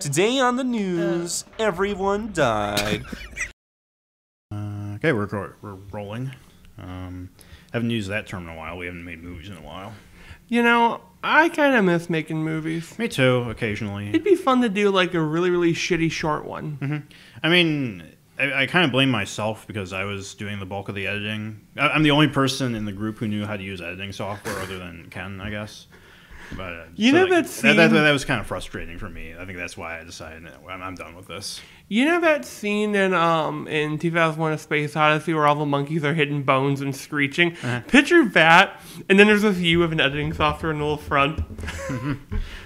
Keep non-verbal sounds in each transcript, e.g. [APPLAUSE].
Today on the news, everyone died. Uh, [LAUGHS] okay, we're we're rolling. Um, haven't used that term in a while. We haven't made movies in a while. You know, I kind of miss making movies. Me too. Occasionally. It'd be fun to do like a really, really shitty short one. I mean, I, I kind of blame myself because I was doing the bulk of the editing. I, I'm the only person in the group who knew how to use editing software other than Ken, I guess. But uh, You know that that, scene- that, that was kind of frustrating for me. I think that's why I decided I'm, I'm done with this. You know that scene in um in 2001: A Space Odyssey where all the monkeys are hitting bones and screeching? Picture that, and then there's a view of an editing software in the little front. [LAUGHS]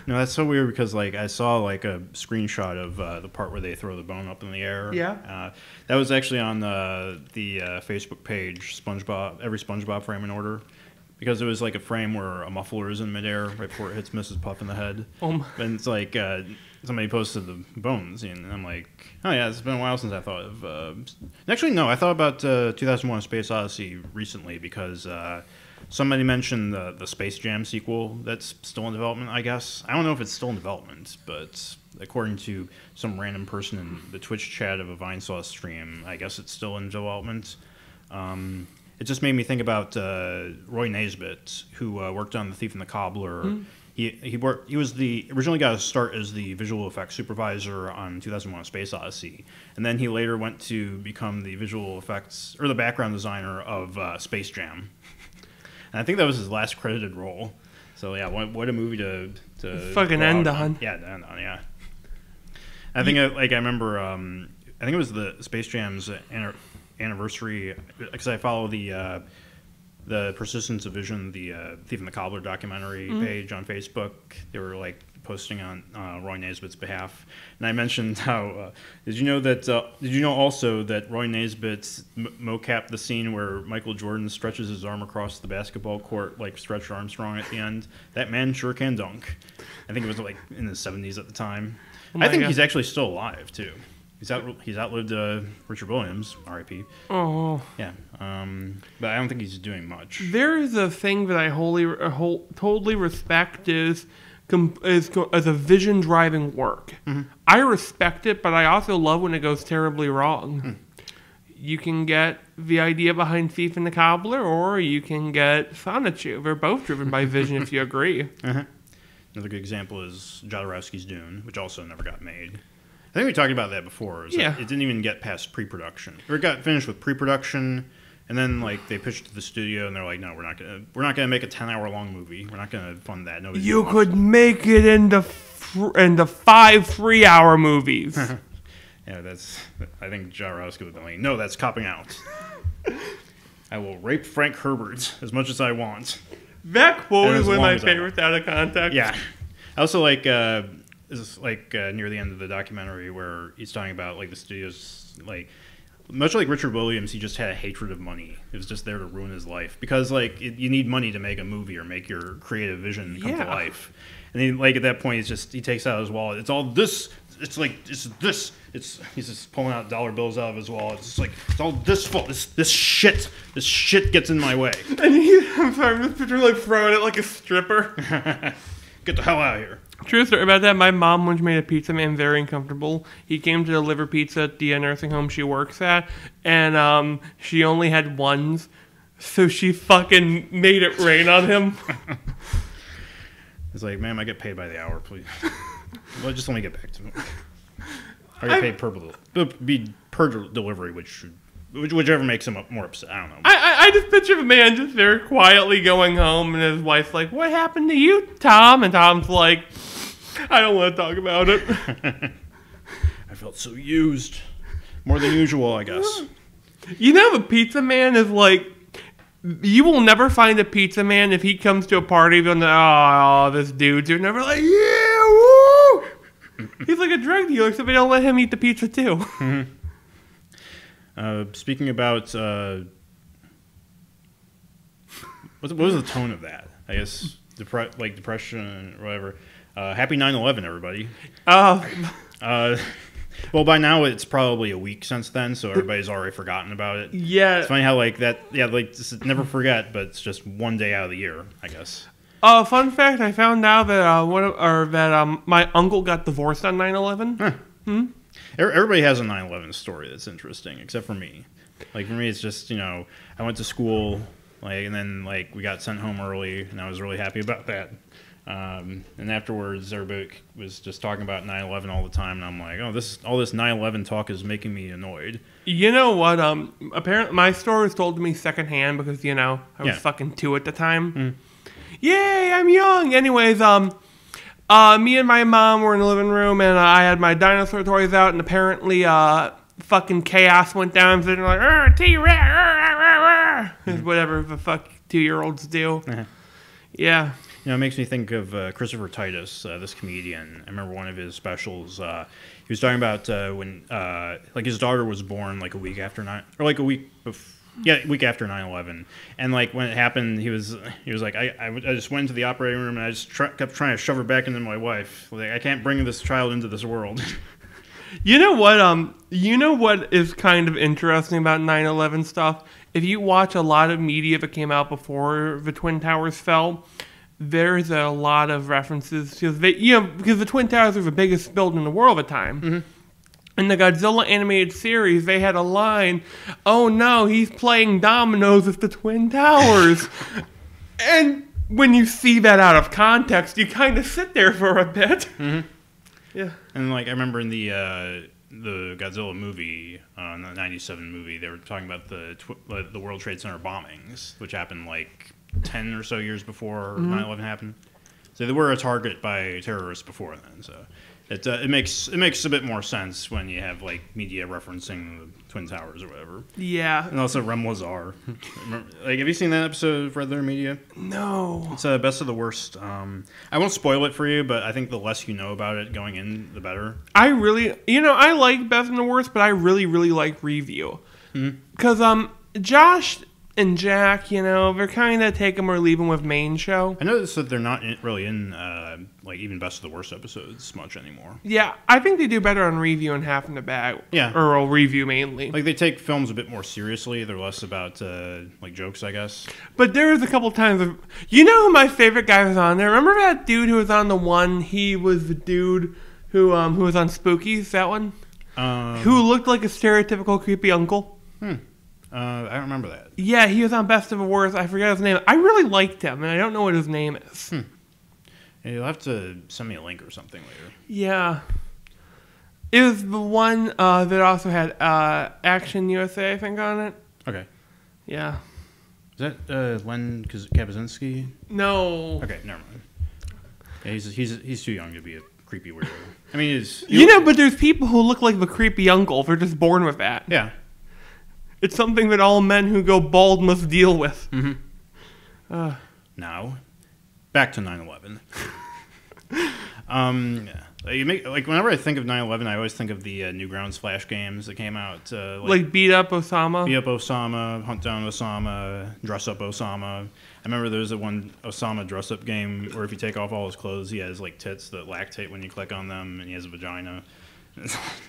No, that's so weird because like I saw like a screenshot of uh, the part where they throw the bone up in the air. Yeah. uh, that was actually on the the uh, Facebook page SpongeBob every SpongeBob frame in order because it was like a frame where a muffler is in midair right before it hits Mrs. Puff in the head. Oh my- And it's like uh, somebody posted the bones, and I'm like, oh yeah, it's been a while since I thought of. Uh, actually, no, I thought about uh, 2001: Space Odyssey recently because uh, somebody mentioned the the Space Jam sequel that's still in development. I guess I don't know if it's still in development, but according to some random person in the Twitch chat of a Vine Vinesauce stream, I guess it's still in development. Um, it just made me think about uh, Roy Naisbitt, who uh, worked on The Thief and the Cobbler. He he worked. He was the originally got his start as the visual effects supervisor on 2001: A Space Odyssey, and then he later went to become the visual effects or the background designer of uh, Space Jam. And I think that was his last credited role. So yeah, what, what a movie to to Fucking end out on. Yeah, end on. Yeah. I think I, like I remember. Um, I think it was the Space Jam's anniversary because I follow the uh, the Persistence of Vision, the uh, Thief and the Cobbler documentary page on Facebook. They were like posting on uh, Roy Naisbitt's behalf, and I mentioned how uh, did you know that uh, did you know also that Roy Naisbitt m- mocapped the scene where Michael Jordan stretches his arm across the basketball court like Stretch Armstrong at the end. That man sure can dunk. I think it was like in the seventies at the time. Oh I think God. he's actually still alive too. He's out. He's outlived uh, Richard Williams, R.I.P. Oh, Yeah, um, but I don't think he's doing much. there is a thing that I wholly, uh, whole, totally respect is as a vision driving work. I respect it, but I also love when it goes terribly wrong. You can get the idea behind Thief and the Cobbler, or you can get Sonichu. They're both driven by vision, if you [LAUGHS] agree. Another good example is Jodorowsky's Dune, which also never got made. I think we talked about that before. is that Yeah. it didn't even get past pre-production, or it got finished with pre-production, and then like they pitched to the studio, and they're like, "No, we're not gonna, we're not gonna make a ten-hour-long movie. We're not gonna fund that. Nobody You could make it into fr- into five three-hour movies. [LAUGHS] Yeah, that's. I think John Jodorowsky would have been like, "No, that's copping out." I will rape Frank Herbert as much as I want. that quote is one of my favorites out of context. Yeah. I also like uh is like uh, near the end of the documentary where he's talking about like the studios like much like Richard Williams, he just had a hatred of money. It was just there to ruin his life because like it, you need money to make a movie or make your creative vision come to life. And then like at that point, he's just he takes out his wallet. It's all this. It's like it's this. It's he's just pulling out dollar bills out of his wallet. It's just like it's all this fault. This this shit. This shit gets in my way. [LAUGHS] And he, I'm sorry, just picturing like throwing it like a stripper. [LAUGHS] Get the hell out of here. True story about that. My mom once made a pizza man very uncomfortable. He came to deliver pizza at the nursing home she works at, and um, she only had ones, so she fucking made it rain on him. It's like, ma'am, I get paid by the hour, please. [LAUGHS] well, just let me get back to it. I get paid per del- be per delivery, which should, whichever makes him more upset. I don't know. I, I, I just picture the man just very quietly going home, and his wife's like, "What happened to you, Tom?" And Tom's like, "I don't want to talk about it." [LAUGHS] I felt so used, more than usual, I guess. You know, the pizza man is like, you will never find a pizza man if he comes to a party, they'll know, oh, this dude's you're never like, yeah, woo! He's like a drug dealer, so they don't let him eat the pizza too. Uh, speaking about, uh, what, what was the tone of that? I guess depre- like depression or whatever. Uh, happy 9/11, everybody. Oh, Uh, well, by now it's probably a week since then, so everybody's already forgotten about it. yeah. It's funny how like that, yeah, like never forget, but it's just one day out of the year, I guess. Uh, fun fact: I found out that uh, one of, or that um, my uncle got divorced on 9/11. Every- Everybody has a 9/11 story that's interesting, except for me. Like for me, it's just you know I went to school, like, and then like we got sent home early, and I was really happy about that. Um, and afterwards, everybody was just talking about 9/11 all the time, and I'm like, oh, this all this 9/11 talk is making me annoyed. You know what? Um, apparently my story was told to me secondhand because you know I was Yeah. fucking two at the time. Yay, I'm young. Anyways, um, uh, me and my mom were in the living room and uh, I had my dinosaur toys out, and apparently, uh, fucking chaos went down. Sitting like, "Arr, T-Rex, [LAUGHS] whatever the fuck two year olds do. Yeah. You know, it makes me think of uh, Christopher Titus, uh, this comedian. I remember one of his specials. Uh, he was talking about uh, when, uh, like, his daughter was born like a week after nine, or like a week, bef- yeah, week after 9-11. and like when it happened, he was he was like, I I just went into the operating room and I just try, kept trying to shove her back into my wife. Like, I can't bring this child into this world. [LAUGHS] You know what? Um, you know what is kind of interesting about 9/11 stuff. If you watch a lot of media that came out before the twin towers fell, there's a lot of references because they, you know, because the twin towers were the biggest building in the world at the time. In the Godzilla animated series, they had a line, "Oh no, he's playing dominoes with the twin towers," [LAUGHS] and when you see that out of context, you kind of sit there for a bit. Yeah. And like I remember in the uh, the Godzilla movie, uh, the '97 movie, they were talking about the tw- uh, the World Trade Center bombings, which happened like ten or so years before 9/11 happened. So they were a target by terrorists before then. So it uh, it makes it makes a bit more sense when you have like media referencing the Twin Towers or whatever, Yeah. and also Rem Lezar. [LAUGHS] Like, have you seen that episode of Red Letter Media? No. It's uh, best of the worst. Um, I won't spoil it for you, but I think the less you know about it going in, the better. I really, you know, I like Best and the Worst, but I really, really like Review. Because, um, Josh and Jack, you know, they're kind of take 'em or leave 'em with main show. I noticed that they're not in, really in uh, like even best of the worst episodes much anymore. Yeah, I think they do better on Review and Half in the Bag. Yeah. Or Review mainly. Like they take films a bit more seriously. They're less about uh, like jokes, I guess. but there was a couple times of, you know who my favorite guy was on there? Remember that dude who was on the one? He was the dude who, um, who was on Spookies, that one? Um, Who looked like a stereotypical creepy uncle? Uh, I don't remember that. Yeah, he was on Best of the Worst. I forget his name. I really liked him, and I don't know what his name is. Yeah, You'll have to send me a link or something later. Yeah. It was the one uh, that also had uh, Action USA, I think, on it. Okay. Yeah. Is that uh, Len Kabasinski? No. Okay, never mind. Yeah, he's he's he's too young to be a creepy weirdo. I mean, he's You know, but there's people who look like the creepy uncle. They're just born with that. yeah. It's something that all men who go bald must deal with. Uh, Now, back to 9/11. [LAUGHS] um, you make like whenever I think of 9/11, I always think of the uh, Newgrounds Flash games that came out. Uh, like, beat up Osama. Beat up Osama, Hunt down Osama, dress up Osama. I remember there was a one Osama dress up game where if you take off all his clothes, he has like tits that lactate when you click on them, and he has a vagina.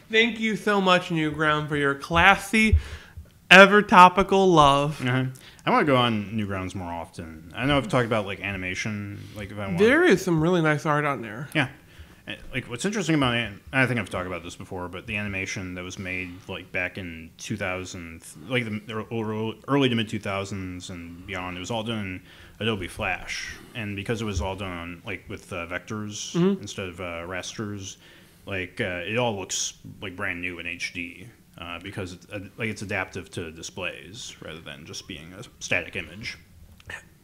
Thank you so much, Newground, for your classy, ever topical love. uh I want to go on Newgrounds more often. I know I've talked about like animation, like if I want. There is some really nice art on there. Yeah. Uh, Like what's interesting about it, I think I've talked about this before, but the animation that was made like back in 2000, like the early- early to mid 2000s and beyond, it was all done in Adobe Flash, and because it was all done on, like with uh, vectors instead of uh, rasters, like uh, it all looks like brand new in HD. Uh, because it's, uh, like it's adaptive to displays rather than just being a static image.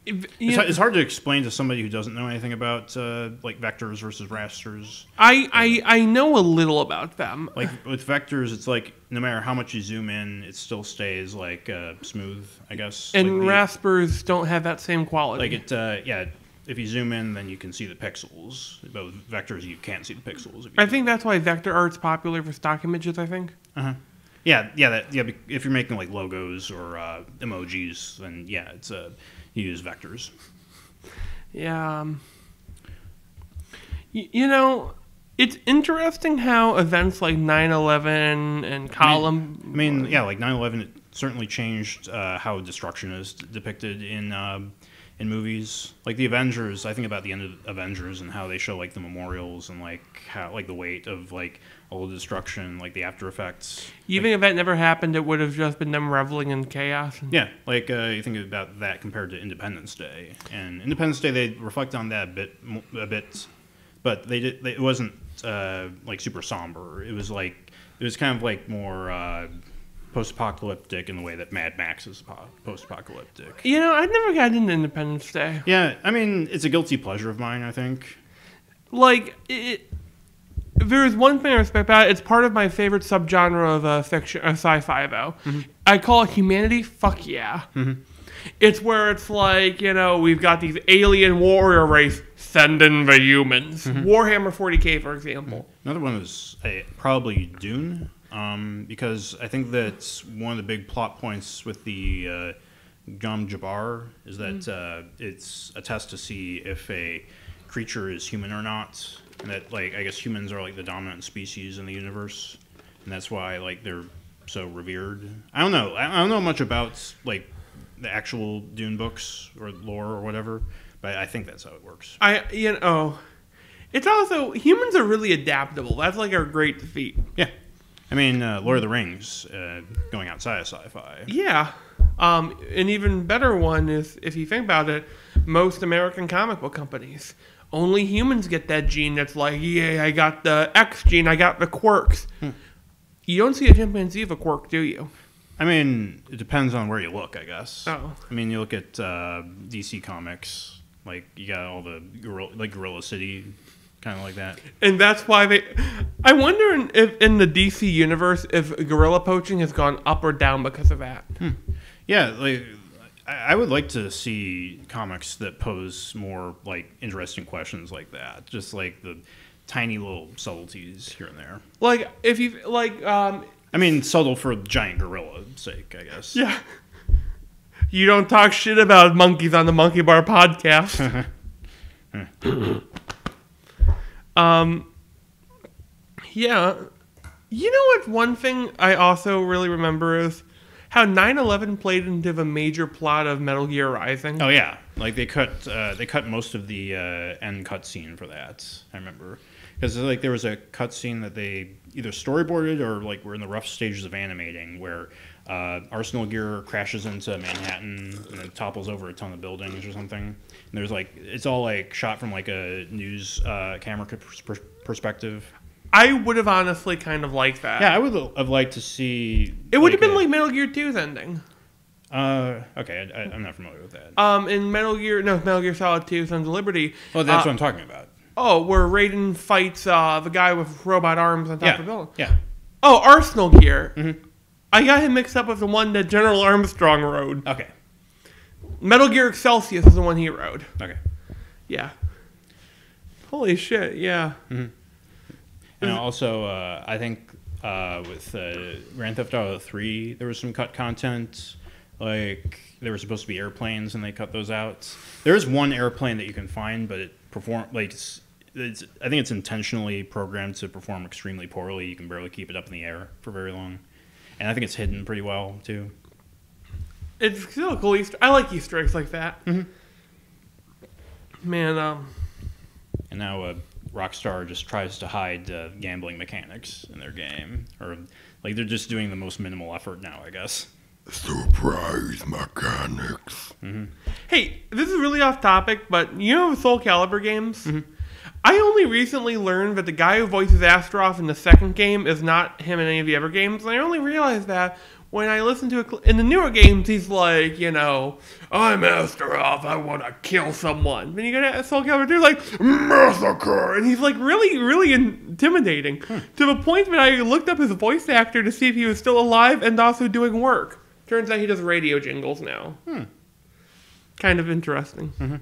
If- It's, hard- know, it's hard to explain to somebody who doesn't know anything about uh, like vectors versus rasters. I, I, I know a little about them. Like with vectors, it's like no matter how much you zoom in, it still stays like uh, smooth. I guess. and like the- don't have that same quality. like it, uh, yeah. If you zoom in, then you can see the pixels. But with vectors, you can't see the pixels. I think that's why vector art's popular for stock images. I think. Yeah, yeah, that, yeah. If you're making like logos or uh, emojis, then yeah, it's uh, you use vectors. Yeah. Um, y- you know, it's interesting how events like 9/11 and column. I mean, yeah, like 9/11 it certainly changed uh, how destruction is depicted in uh, in movies. Like the Avengers, I think about the end of Avengers and how they show like the memorials and like how like the weight of like all the destruction, like the after effects. Even if that never happened, it would have just been them reveling in chaos. Yeah, like uh, you think about that compared to Independence Day, and Independence Day they reflect on that a bit, a bit, but they did. They, it wasn't uh, like super somber. It was like it was kind of like more uh, post-apocalyptic in the way that Mad Max is post-apocalyptic. You know, I've never got into Independence Day. Yeah, I mean it's a guilty pleasure of mine. I think. Like, it, if there is one thing I respect about it, it's part of my favorite subgenre of uh, fiction, uh, sci-fi, though. I call it humanity. Fuck yeah. It's where it's like, you know, we've got these alien warrior race, sending the humans. Warhammer 40k, for example. Another one is uh, probably Dune, um, because I think that's one of the big plot points with the uh, Gom Jabbar is that uh, it's a test to see if a creature is human or not, and that like I guess humans are like the dominant species in the universe, and that's why like they're so revered. I don't know. I I don't know much about like the actual Dune books or lore or whatever, but I think that's how it works. I, you know, it's also, humans are really adaptable. That's like our great feat. Yeah. I mean, uh, Lord of the Rings, uh, going outside of sci-fi. Yeah. Um, an even better one is, if you think about it, most American comic book companies. Only humans get that gene that's like, yeah, I got the X gene, I got the quirks. You don't see a chimpanzee with a quirk, do you? I mean, it depends on where you look, I guess. Oh. I mean, you look at uh, DC Comics, like you got all the gorilla, like Gorilla City, kind of like that. And that's why they. I wonder if in the DC universe, if gorilla poaching has gone up or down because of that. Yeah, like I would like to see comics that pose more like interesting questions like that, just like the tiny little subtleties here and there. Like, if you, like, um, I mean, subtle for giant gorilla sake, I guess. Yeah. You don't talk shit about monkeys on the Monkey Bar podcast. [LAUGHS] um, yeah. You know what? One thing I also really remember is how 9/11 played into the major plot of Metal Gear Rising. Oh yeah, like they cut uh, they cut most of the uh, end cutscene for that. I remember because like there was a cutscene that they either storyboarded or like were in the rough stages of animating where uh, Arsenal Gear crashes into Manhattan and then topples over a ton of buildings or something. And there's like it's all like shot from like a news uh, camera pers- pers- perspective. I would have honestly kind of liked that. Yeah, I would have liked to see. It would have been a- like Metal Gear 2's ending. Uh, okay, I, I, I'm not familiar with that. Um, in Metal Gear, no, Metal Gear Solid 2: Sons of Liberty. oh, that's uh, what I'm talking about. Oh, where Raiden fights uh, the guy with robot arms on top Yeah, of the building. yeah. Oh, Arsenal Gear. Mm-hmm. I got him mixed up with the one that General Armstrong rode. Okay, Metal Gear Excelsus is the one he rode. okay. Yeah. Holy shit! Yeah. And also, uh, I think uh, with uh, Grand Theft Auto 3, there was some cut content. Like, there were supposed to be airplanes, and they cut those out. There is one airplane that you can find, but it perform like it's, it's. I think it's intentionally programmed to perform extremely poorly. You can barely keep it up in the air for very long, and I think it's hidden pretty well too. It's still a cool Easter. I like Easter eggs like that. Mm-hmm. Man, um, And now uh, Rockstar just tries to hide uh, gambling mechanics in their game, or like they're just doing the most minimal effort now, I guess. Surprise mechanics. Hey, this is really off topic, but you know Soul Calibur games? Mm-hmm. I only recently learned that the guy who voices Astaroth in the second game is not him in any of the other games, and I only realized that when I listen to a cl- in the newer games, he's like, you know, I'm Astaroth, I want to kill someone. Then you get a Soul Calibur 2, like, massacre, and he's like really, really intimidating Hmm. to the point that I looked up his voice actor to see if he was still alive and also doing work. Turns out he does radio jingles now. Kind of interesting.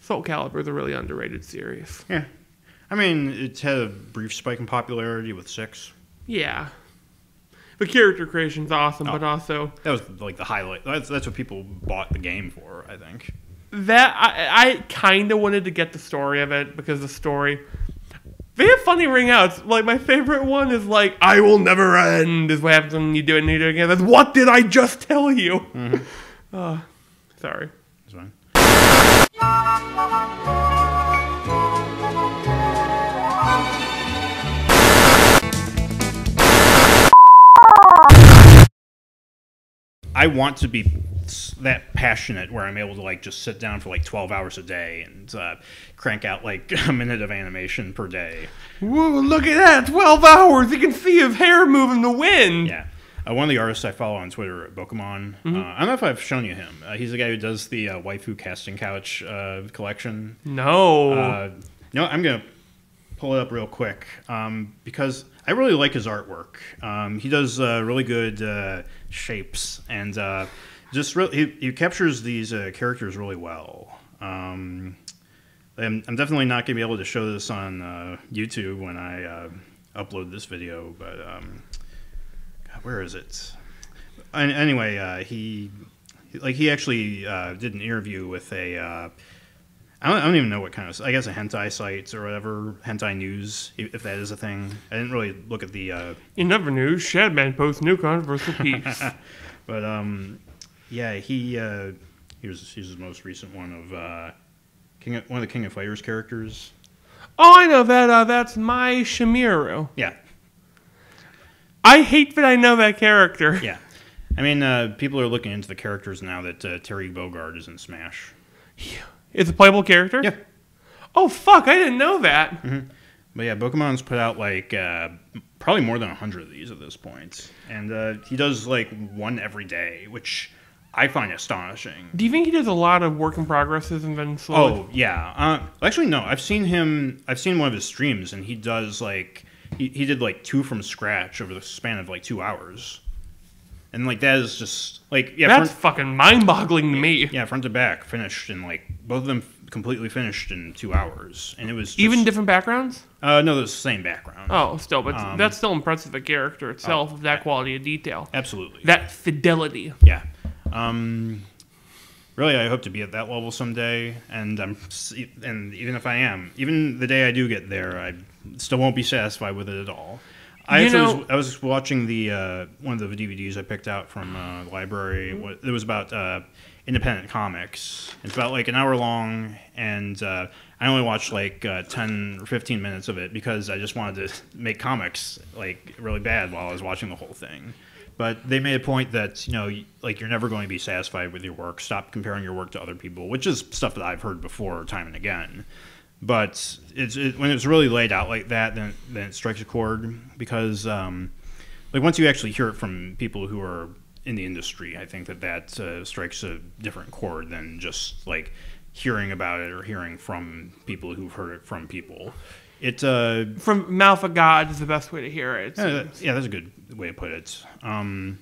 Soul Calibur is a really underrated series. Yeah. I mean, it's had a brief spike in popularity with six. Yeah. The character creation's awesome, but Oh. also That was like the highlight. That's that's what people bought the game for. I think. that I, I kind of wanted to get the story of it because the story. They have funny ring outs. Like my favorite one is like "I will never end" is what happens when you do it and you do it again. That's what did I just tell you? [LAUGHS] Uh, sorry. It's fine. I want to be that passionate where I'm able to like just sit down for like 12 hours a day and uh, crank out like [LAUGHS] a minute of animation per day. Whoa, look at that! 12 hours! You can see his hair move in the wind! Yeah. Uh, one of the artists I follow on Twitter, at Bokuman. Uh, I don't know if I've shown you him. Uh, he's the guy who does the uh, waifu casting couch uh, collection. No. Uh, no, I'm gonna pull it up real quick um, because I really like his artwork. Um, he does uh, really good uh, shapes and uh, just he, he captures these uh, characters really well. Um, I'm, I'm definitely not gonna be able to show this on uh, YouTube when I uh, upload this video, but um, God, where is it? An- Anyway, he like he actually did an interview with a. I don't, I don't even know what kind of. I guess a hentai sites or whatever hentai news, if that is a thing. I didn't really look at the. Uh, In other news, Shadman posts new controversial [LAUGHS] piece. but um, yeah, he uh, here's here's his most recent one of uh, King of, one of the King of Fighters characters. oh, I know that. Uh, that's Mai Shiranui. Yeah, I hate that I know that character. [LAUGHS] yeah. I mean, uh, people are looking into the characters now that uh, Terry Bogard is in Smash. It's a playable character? Yeah. Oh, fuck, I didn't know that. But yeah, Bokuman's put out like uh, probably more than hundred of these at this point, and uh, he does like one every day, which I find astonishing. Do you think he does a lot of work in progresses and then slowly? Oh yeah. Uh, actually, no. I've seen him. I've seen one of his streams, and he does like he, he did like two from scratch over the span of like two hours, and like that is just like yeah, That's front, fucking mind boggling to me. yeah, front to back finished, and like both of them completely finished in two hours, and it was just, Even different backgrounds? uh no, the same background. Oh, still, but Um, that's still impressive. The character itself, of that quality of detail, Absolutely. that fidelity. Yeah. Um, really, I hope to be at that level someday, and I'm, and even if I am, even the day I do get there, I still won't be satisfied with it at all. I actually know- was, I was watching the uh, one of the DVDs I picked out from uh, the library. It was about uh, independent comics. It's about like an hour long, and uh, I only watched like uh, ten or fifteen minutes of it because I just wanted to [LAUGHS] make comics like really bad while I was watching the whole thing. But they made a point that you know, like you're never going to be satisfied with your work. Stop comparing your work to other people, which is stuff that I've heard before, time and again. But it's it, when it's really laid out like that, then then it strikes a chord because, um, like once you actually hear it from people who are in the industry, I think that that uh, strikes a different chord than just like hearing about it or hearing from people who've heard it from people. It uh, From mouth of God is the best way to hear it. yeah, that- yeah, that's a good way to put it. Um,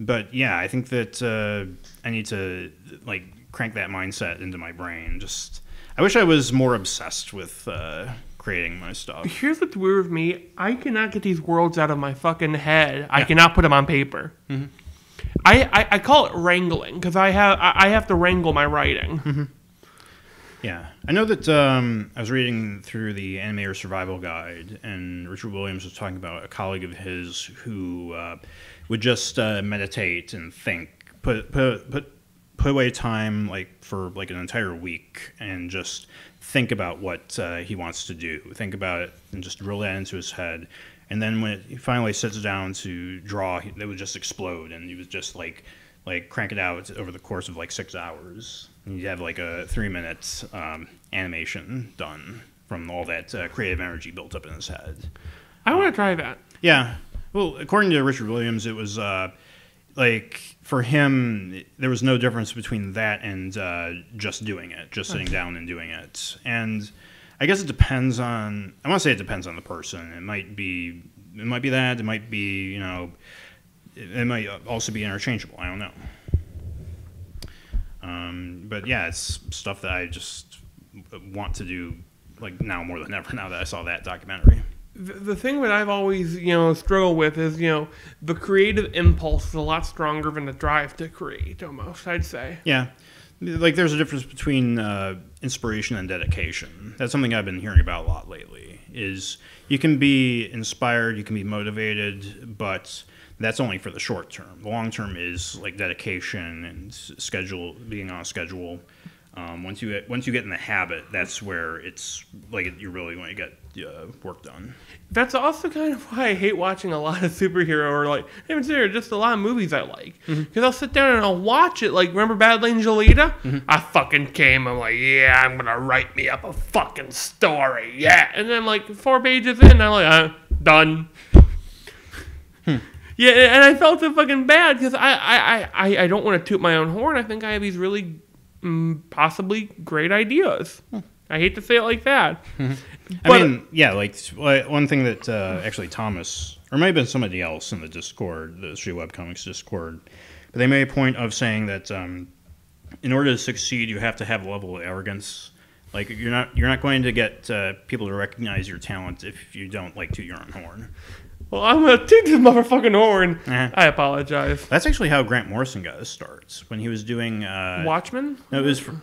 but yeah, I think that uh, I need to like crank that mindset into my brain. Just, I wish I was more obsessed with uh, creating my stuff. Here's what's weird with me. I cannot get these worlds out of my fucking head. I cannot put them on paper. Mm-hmm. I, I, I call it wrangling because I have I I have to wrangle my writing. Mm-hmm. Yeah, I know that um, I was reading through the Animator Survival Guide, and Richard Williams was talking about a colleague of his who uh, would just uh, meditate and think, put put put put away time like for like an entire week, and just think about what uh, he wants to do. Think about it, and just drill that into his head. And then when he finally sits down to draw, it would just explode, and he was just like like crank it out over the course of like six hours. And you have like a three minute um, animation done from all that uh, creative energy built up in his head. I want to try that. Yeah. Well, according to Richard Williams, it was uh, like for him, there was no difference between that and uh, just doing it, just sitting down and doing it. And I guess it depends on. I want to say it depends on the person. It might be. It might be that. It might be. You know. It, it might also be interchangeable. I don't know. Um, but yeah, it's stuff that I just want to do like now more than ever. Now that I saw that documentary. The, thing that I've always you know struggled with is you know the creative impulse is a lot stronger than the drive to create. Almost, I'd say. Yeah. Like there's a difference between uh, inspiration and dedication. That's something I've been hearing about a lot lately. Is you can be inspired, you can be motivated, but that's only for the short term. The long term is like dedication and schedule, being on schedule. Um, once you get, once you get in the habit, that's where it's like you're really going to get uh, work done. That's also kind of why I hate watching a lot of superhero or like even serious, just a lot of movies I like. Because I'll sit down and I'll watch it. Like remember Battle Angel Alita? I fucking came. I'm like, yeah, I'm gonna write me up a fucking story. Yeah, and then like four pages in, I'm like, uh, done. Yeah, and I felt so fucking bad because I, I, I, I- don't want to toot my own horn. I think I have these really mm, possibly great ideas. I hate to say it like that. [LAUGHS] I But- mean, yeah, like one thing that uh, actually Thomas, or maybe been somebody else in the Discord, the Street Webcomics Discord, but they made a point of saying that um, in order to succeed, you have to have a level of arrogance. Like you're not you're not going to get uh, people to recognize your talent if you don't like toot your own horn. Well, I'm gonna toot this motherfucking horn. Eh. I apologize. That's actually how Grant Morrison got his starts when he was doing. Uh, Watchmen? No, it was. For,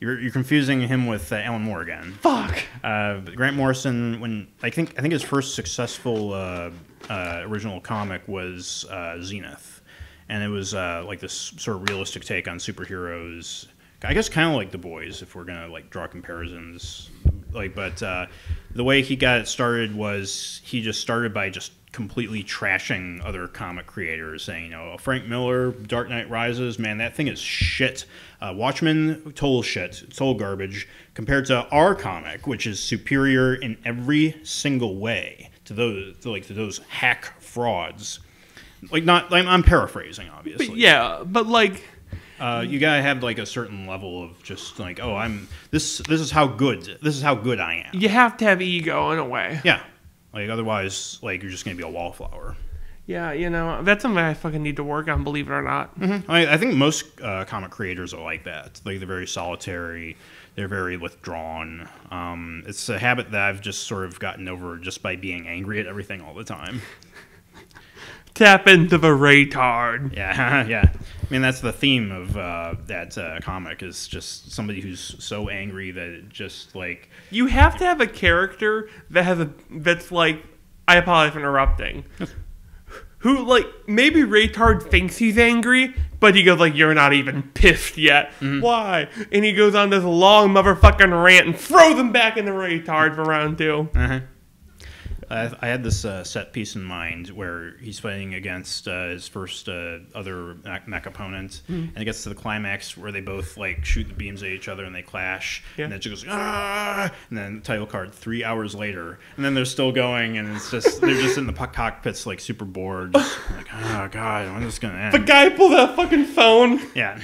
you're, you're confusing him with uh, Alan Moore again. Fuck. Uh, Grant Morrison, when I think I think his first successful uh, uh, original comic was uh, Zenith, and it was uh, like this sort of realistic take on superheroes. I guess kind of like The Boys, if we're gonna like draw comparisons. Like, but uh, the way he got it started was he just started by just completely trashing other comic creators, saying, you know, Frank Miller, Dark Knight Rises, man, that thing is shit. Uh, Watchmen, total shit, total garbage, compared to our comic, which is superior in every single way to those, to like to those hack frauds. Like, not, like, I'm paraphrasing, obviously. But yeah, but like, Uh, you gotta have like a certain level of just like, oh, I'm this. This is how good. This is how good I am. you have to have ego in a way. Yeah. Like otherwise, like you're just gonna be a wallflower. Yeah, you know, that's something I fucking need to work on, believe it or not. I, I think most uh, comic creators are like that. Like they're very solitary. They're very withdrawn. Um, it's a habit that I've just sort of gotten over just by being angry at everything all the time. [LAUGHS] Tap into the retard. Yeah, [LAUGHS] yeah. I mean, that's the theme of uh, that uh, comic is just somebody who's so angry that it just like You have to have a character that has a that's like I apologize for interrupting. Who like maybe retard thinks he's angry, but he goes like you're not even pissed yet. Why? And he goes on this long motherfucking rant and throws him back in the retard for round two. Uh-huh. I, I had this uh, set piece in mind where he's fighting against uh, his first uh, other mech, mech opponent, Hmm. and it gets to the climax where they both like shoot the beams at each other and they clash, Yeah. and then she goes ah, and then the title card three hours later, and then they're still going, and it's just they're just in the puck cockpits like super bored, just [LAUGHS] like oh god, when's this gonna end? The guy pulled a fucking phone. yeah.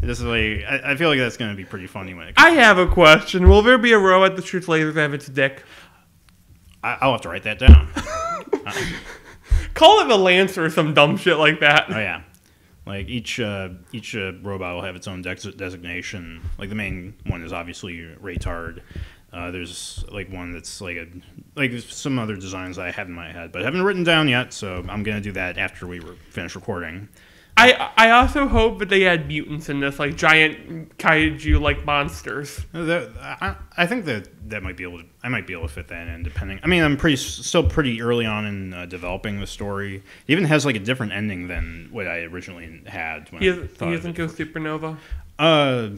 This is like I, I feel like that's gonna be pretty funny when it. I have a question. Will there be a row robot that shoots lasers out of its dick? I, I'll have to write that down. [LAUGHS] Call it the Lancer or some dumb shit like that. Oh yeah, like each uh, each uh, robot will have its own dex- designation. Like the main one is obviously retard. Uh, there's like one that's like a like some other designs I have in my head, but I haven't written down yet. So I'm gonna do that after we re- finish recording. I I also hope that they add mutants in this, like giant kaiju like monsters. I, I think that that might be able to. I might be able to fit that in, depending. I mean, I'm pretty still pretty early on in uh, developing the story. It even has like a different ending than what I originally had. When He, I doesn't- he doesn't go supernova. Uh,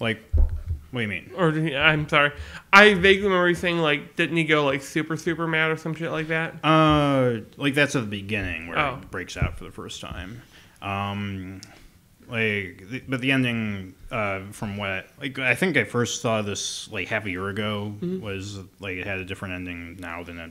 like, what do you mean? Or I'm sorry, I vaguely remember you saying like, didn't he go like super super mad or some shit like that? Uh, like that's at the beginning where Oh. it breaks out for the first time. Um, like, but the ending, uh, from what I, like I think I first saw this like half a year ago was like it had a different ending now than it.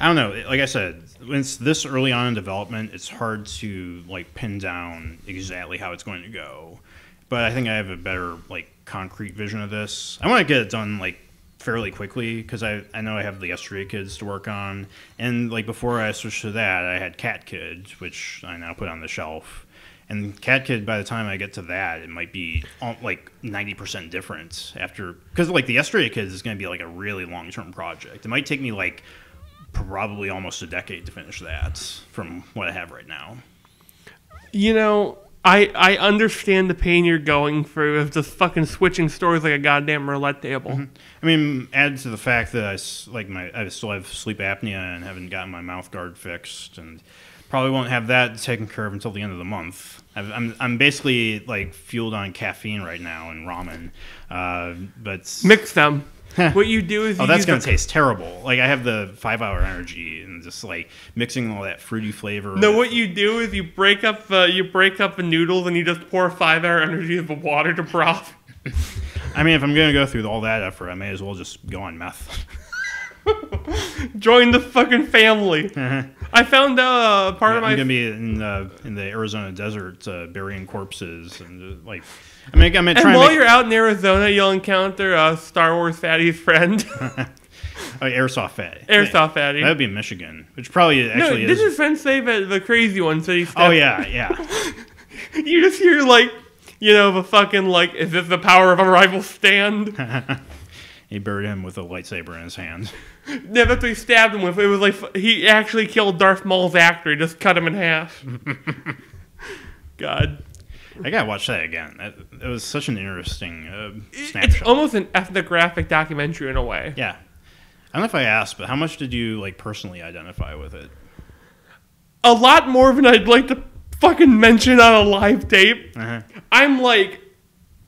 I don't know. Like I said, when it's this early on in development, it's hard to like pin down exactly how it's going to go. But I think I have a better like concrete vision of this. I want to get it done like fairly quickly because I, I know I have the Yesterday Kids to work on, and like before I switched to that, I had Cat Kid, which I now put on the shelf. And Cat Kid, by the time I get to that, it might be like ninety percent different after because like the Yesterday Kids is going to be like a really long term project. It might take me like probably almost a decade to finish that from what I have right now. You know, I I understand the pain you're going through of just fucking switching stores like a goddamn roulette table. I mean, add to the fact that I like my I still have sleep apnea and haven't gotten my mouth guard fixed, and probably won't have that taken care of until the end of the month. I've, I'm I'm basically like fueled on caffeine right now and ramen, uh, but Mix them. What you do is you oh, that's gonna a- taste terrible. Like I have the five hour energy and just like mixing all that fruity flavor. No, with- what you do is you break up the you break up the noodles and you just pour five hour energy of the water to broth. [LAUGHS] I mean, if I'm gonna go through all that effort, I may as well just go on meth. [LAUGHS] Join the fucking family. I found uh, part of my. I'm gonna be in the in the Arizona desert uh, burying corpses and uh, like I mean I'm and while to you're out in Arizona, you'll encounter a Star Wars Fatty's friend, make, [LAUGHS] oh, airsoft fatty. [LAUGHS] Airsoft Fatty. That would be in Michigan, which probably No, actually did your is. friend say that the crazy one said he? Oh yeah, [LAUGHS] yeah. You just hear like, you know, the fucking like, is this the power of a rival stand? he buried him with a lightsaber in his hand. yeah, that's what he stabbed him with. It was like he actually killed Darth Maul's actor. He just cut him in half. God, I gotta watch that again. That, it was such an interesting uh, it's snapshot. almost an ethnographic documentary in a way. yeah. I don't know if I asked, but how much did you like personally identify with it? A lot more than I'd like to fucking mention on a live tape. Uh-huh. I'm like,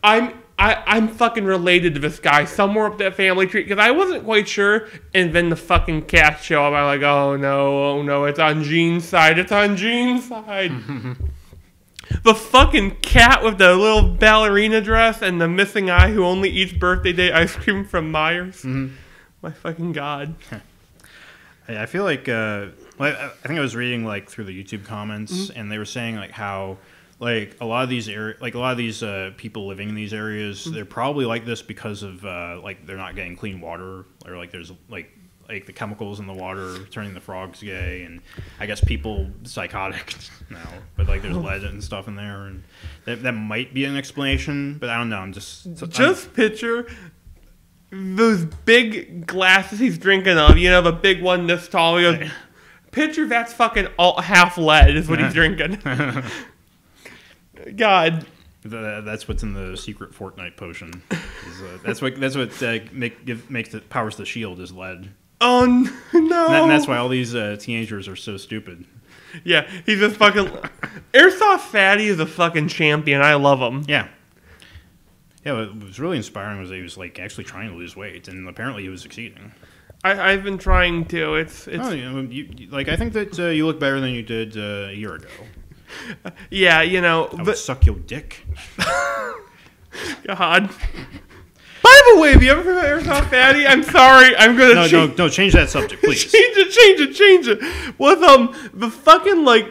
I'm. I, I'm fucking related to this guy somewhere up that family tree because I wasn't quite sure, and then the fucking cats show up. I'm like, oh no, oh no, it's on Gene's side. It's on Gene's side. [LAUGHS] the fucking cat with the little ballerina dress and the missing eye who only eats birthday day ice cream from Meijer's. My fucking god. [LAUGHS] I feel like uh, I think I was reading like through the YouTube comments, and they were saying like how like a lot of these area like a lot of these uh, people living in these areas, they're probably like this because of uh, like they're not getting clean water, or like there's like like the chemicals in the water turning the frogs gay, and I guess people psychotic [LAUGHS] now, but like there's lead and stuff in there, and that, that might be an explanation, but I don't know. I'm just I'm- Just picture those big glasses he's drinking of. You know, the big one this tall. Picture that's fucking all, half lead is what he's drinking. [LAUGHS] [LAUGHS] God, That's what's in the secret Fortnite potion. Is, uh, that's what that's what uh, make give, makes the powers the shield is lead. Oh no. And, that- and that's why all these uh, teenagers are so stupid. Yeah, he's just fucking. Airsoft Fatty is a fucking champion. I love him. Yeah. Yeah, what was really inspiring was that he was like actually trying to lose weight, and apparently he was succeeding. I, I've been trying to. It's it's Oh, you know, you, you- like I think that uh, you look better than you did uh, a year ago. yeah, you know, I would but suck your dick. [LAUGHS] God. By the way, have you ever heard of Airsoft Fatty? I'm sorry. I'm gonna No, change, no, no, change that subject, [LAUGHS] please. change it, change it, change it. With um the fucking like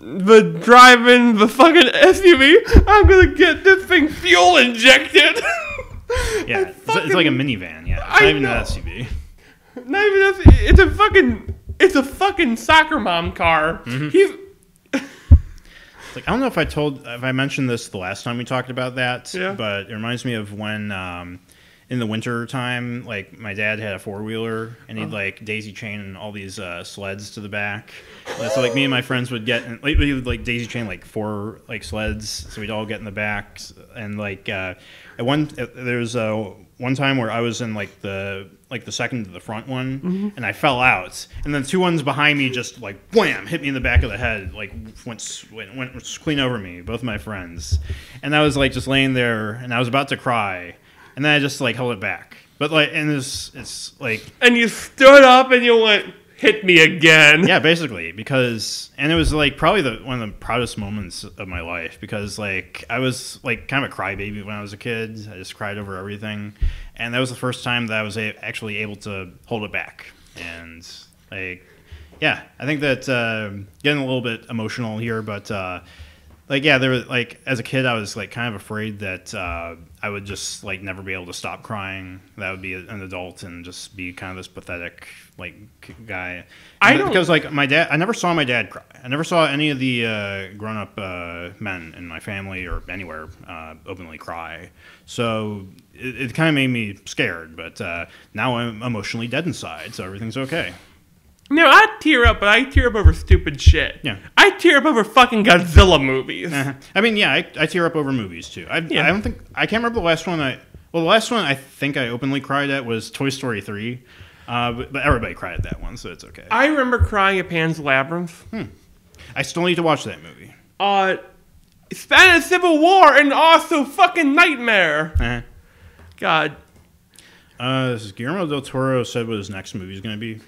the driving the fucking SUV. I'm gonna get this thing fuel injected. [LAUGHS] Yeah, I it's, like a minivan. Yeah, it's I not even know. an SUV. Not even a, it's a fucking it's a fucking soccer mom car. Mm-hmm. He's Like I don't know if I told if I mentioned this the last time we talked about that, Yeah. but it reminds me of when um, in the winter time, like my dad had a four wheeler and he'd like daisy chain and all these uh, sleds to the back. And so like me and my friends would get in, like we would like daisy chain like four like sleds, so we'd all get in the back. And like uh, at one uh, there's uh, one time where I was in like the like the second to the front one and I fell out. And then two ones behind me just like wham hit me in the back of the head like went went, went clean over me both my friends. And I was like just laying there and I was about to cry and then I just like held it back. But like and it's it's like and you stood up and you went hit me again. yeah basically because and it was like probably the one of the proudest moments of my life because like i was like kind of a crybaby when i was a kid. I just cried over everything. And that was the first time that i was a- actually able to hold it back. And like yeah i think that uh, getting a little bit emotional here but uh like yeah there was like as a kid i was like kind of afraid that uh, i would just like never be able to stop crying. That would be an adult and just be kind of this pathetic like guy. I And don't- because like my dad i never saw my dad cry. I never saw any of the uh, grown-up uh, men in my family or anywhere uh, openly cry. So it, it kind of made me scared but uh, now i'm emotionally dead inside so everything's okay No, I tear up, but I tear up over stupid shit. Yeah. I tear up over fucking Godzilla movies. Uh-huh. I mean, yeah, I, I tear up over movies too. I, Yeah. I don't think I can't remember the last one. I well, the last one I think I openly cried at was Toy Story three, uh, but, but everybody cried at that one, so it's okay. I remember crying at Pan's Labyrinth. Hmm. I still need to watch that movie. Uh, Spanish Civil War and also fucking Nightmare. Uh-huh. God, Uh, this is Guillermo del Toro said what his next movie is going to be.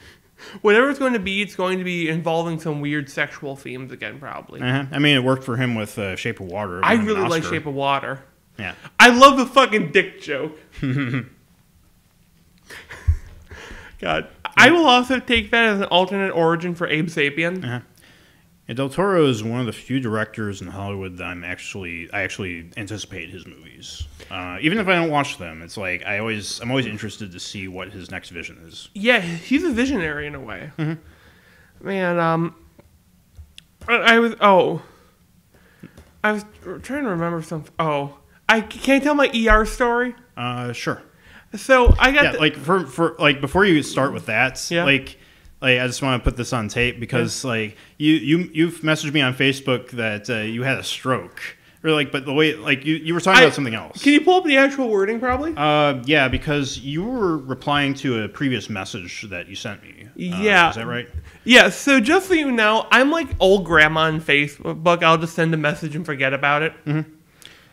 Whatever it's going to be, it's going to be involving some weird sexual themes again, probably. Uh-huh. I mean, it worked for him with uh, Shape of Water. I really like Shape of Water. Yeah. I love the fucking dick joke. [LAUGHS] God. I will also take that as an alternate origin for Abe Sapien. Uh-huh. Yeah, Del Toro is one of the few directors in Hollywood that I'm actually I actually anticipate his movies. Uh, even if I don't watch them, it's like I always I'm always interested to see what his next vision is. Yeah, he's a visionary in a way. Man, um, I, I was oh, I was trying to remember something. Oh, I can't tell my ER story. Uh, sure. So I got Yeah, the- like for for like before you start with that, Yeah. like like I just want to put this on tape because like you you you've messaged me on Facebook that uh, you had a stroke. Or like, but the way like you, you were talking I- about something else. Can you pull up the actual wording, probably? Uh, yeah, because you were replying to a previous message that you sent me. Uh, Yeah. is that right? yeah. So just so you know, I'm like old grandma on Facebook. I'll just send a message and forget about it.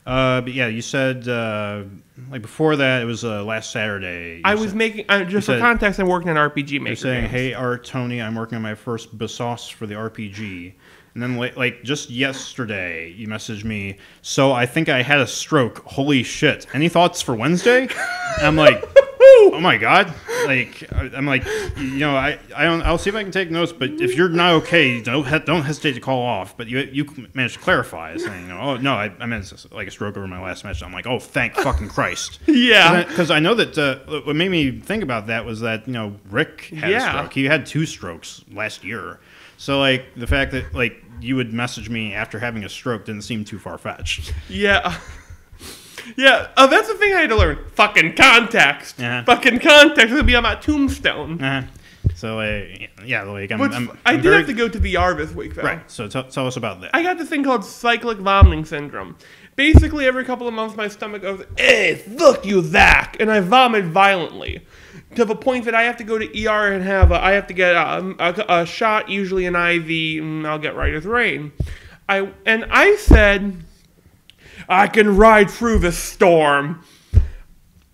Uh, but yeah, you said uh, like before that it was uh, last Saturday. I was said- making uh, just for said- context. I'm working on RPG Maker. You're saying, games. "Hey, Art Tony, I'm working on my first Basauce for the RPG." And then, like, like just yesterday, you messaged me. So I think I had a stroke. Holy shit! Any thoughts for Wednesday? And I'm like, [LAUGHS] oh my god! Like, I- I'm like, you know, I, I don't. I'll see if I can take notes. But if you're not okay, don't he- don't hesitate to call off. But you you managed to clarify, saying, you know, oh no, I, I meant like a stroke over my last match. I'm like, oh, thank fucking Christ. [LAUGHS] Yeah. Because I know that uh, what made me think about that was that you know Rick had Yeah. a stroke. He had two strokes last year. So like the fact that like you would message me after having a stroke didn't seem too far fetched. Yeah. Yeah, oh, that's the thing I had to learn. Fucking context. Uh-huh. Fucking context would be on my tombstone. uh So like yeah, like I'm, Which I'm, I I'm did very- have to go to VR this week, though. right. So t- tell us about that. I got this thing called cyclic vomiting syndrome. Basically, every couple of months, my stomach goes, "Hey, fuck you, Zach," and I vomit violently, to the point that I have to go to ER and have a, I have to get a, a, a shot, usually an IV, and I'll get right as rain. I and I said, "I can ride through the storm."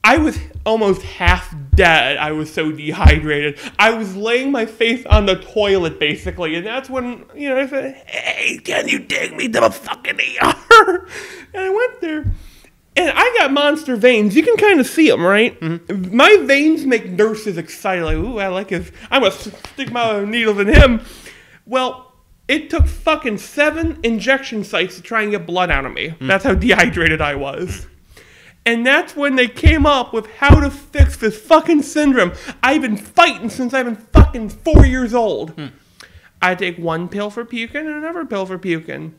I was almost half dead. I was so dehydrated. I was laying my face on the toilet, basically, and that's when, you know, I said, Hey, can you take me to the fucking ER? [LAUGHS] And I went there. And I got monster veins. You can kind of see them, right? Mm-hmm. My veins make nurses excited. Like, ooh, I like his. I'm to stick my needles in him. Well, it took fucking seven injection sites to try and get blood out of me. Mm. That's how dehydrated I was. And that's when they came up with how to fix this fucking syndrome. I've been fighting since I've been fucking four years old. Hmm. I take one pill for puking and another pill for puking.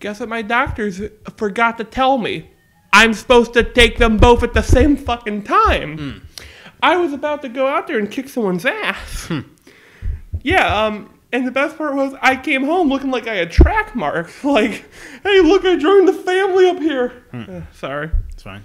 Guess what my doctors forgot to tell me? I'm supposed to take them both at the same fucking time. I was about to go out there and kick someone's ass. Yeah, um, and the best part was I came home looking like I had track marks. [LAUGHS] Like, hey, look, I joined the family up here. Uh, sorry. It's fine.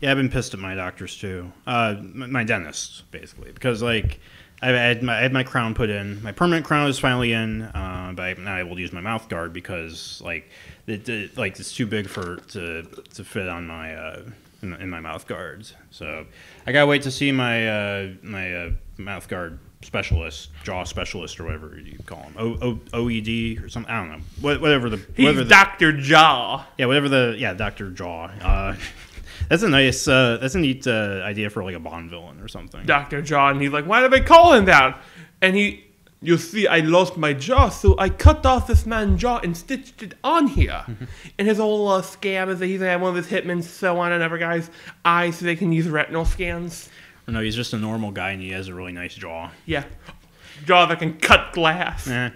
Yeah, I've been pissed at my doctors too. Uh, my dentist, basically, because like I had my I had my crown put in. My permanent crown is finally in, uh, but I'm not able to use my mouth guard because like it, it like it's too big for to to fit on my uh, in, in my mouth guards. So I gotta wait to see my uh, my uh, mouth guard specialist, jaw specialist, or whatever you call him, o, o, OED or something. I don't know. What, whatever the He's whatever the, Dr. Jaw. yeah, whatever the yeah, Doctor Jaw. [LAUGHS] That's a nice, uh, that's a neat uh, idea for like a Bond villain or something. Dr. John. He's like, why do they call him that? And he, you see, I lost my jaw, so I cut off this man's jaw and stitched it on here. [LAUGHS] and his whole uh, scam is that he's had one of his hitmen sew on another guy's eye so they can use retinal scans. Or no, he's just a normal guy and he has a really nice jaw. Yeah. Jaw that can cut glass. Eh,